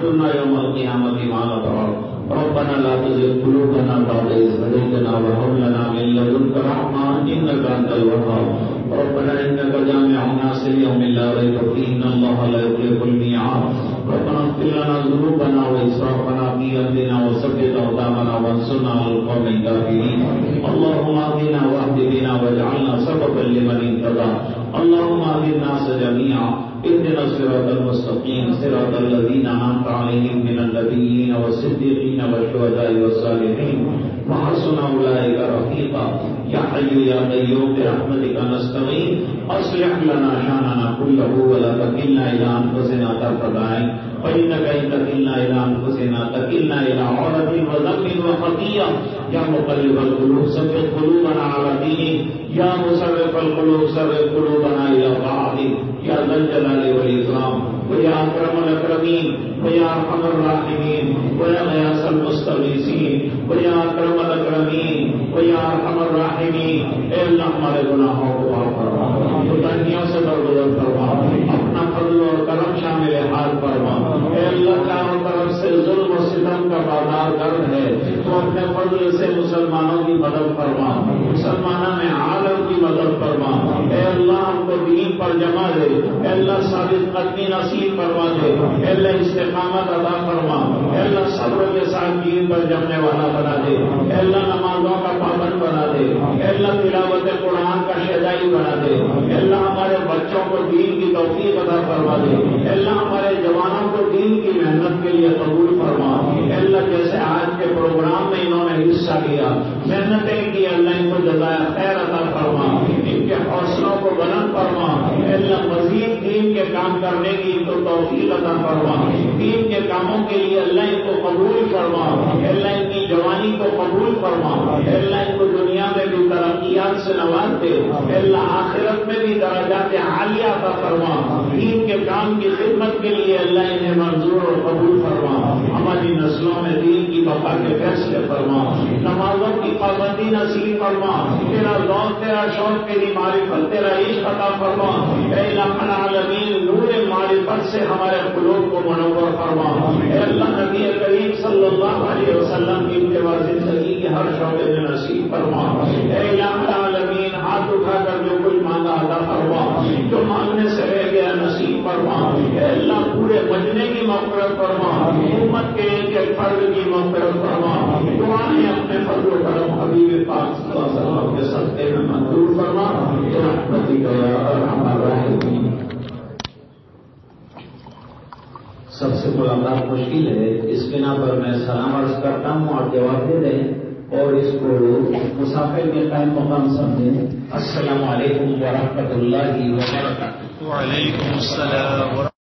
وقنا يوم القيامة ما نفعل ربنا لا تزغ قلوبنا بعد إذ هديتنا وهب لنا من لدنك رحمة إنك أنت الوهاب المستغیثین و یا اکرم الاکرمین و یا ارحم الراحمین، اے اللہ ہمارے گناہوں کو معاف فرما۔ خدائیوں سے درگزر فرما۔ اپنا فضل اور کرم شامل حال فرما۔ اے اللہ چاروں طرف سے ظلم و ستم کا بازار درد ہے۔ تو اپنے فضل سے مسلمانوں کی مدد فرما۔ مسلمانوں میں عالم کی مدد فرما۔ اے اللہ ہم کو دین پر جمع دے۔ اے اللہ ثابت قدمی نصیب فرما دے۔ اے اللہ استقامت ادا فرما۔ اللہ صبر کے ساتھ دین پر جمنے والا بنا دے۔ اللہ نمازوں کا پابند بنا دے۔ اللہ تلاوت قرآن کا شہدائی بنا دے۔ اللہ ہمارے بچوں کو دین کی توفیق ادا فرما دے۔ اللہ ہمارے جوانوں کو دین کی محنت کے لیے قبول فرما۔ اللہ جیسے آج کے پروگرام میں حصہ لیا محنتیں کی اللہ کو جزائے خیر عطا فرما ان کے حوصلوں کو بلند فرما اللہ مزید ٹیم کے کام کرنے کی ان توفیق عطا فرما ٹیم کے کاموں کے لیے اللہ ان کو قبول فرما اللہ کی جوانی کو قبول فرما اللہ کو دنیا میں بھی ترقیات سے نواز دے اللہ آخرت میں بھی دراجات عالیہ عطا فرما دین کے کام کی خدمت کے لیے اللہ انہیں منظور اور قبول فرما ہماری نسلوں میں دین کی بقا کے فیصلے فرما نمازوں کی پابندی نصیب فرما تیرا ذوق تیرا شوق، تیری معرفت، تیرا عشق عطا فرما اے اللہ العالمین، نور معرفت سے ہمارے قلوب کو منور فرما اے اللہ نبی کریم صلی اللہ علیہ وسلم کی اتباع زندگی کے ہر شعبے میں نصیب فرما اے اللہ العالمین، ہاتھ اٹھا کر جو کچھ مانگا فرما جو مانگنے سے رہ گیا نصیب فرما اے اللہ، پورے مجنے کی مغفرت فرما امت کے ایک ایک فرد کی مغفرت فرما دعائیں اپنے فضل و کرم حبیب پاک صلی اللہ علیہ وسلم کے صدقے میں منظور فرما۔ رحمتی گیا ارحم الراحمین سب سے ملاقات مشکل ہے، اس بنا پر میں سلام عرض کرتا ہوں اور جواب دے دیں اور اس کو مسافر کے قائم مقام سمجھیں۔ السلام عليكم ورحمة الله وبركاته. وعليكم السلام ورحمة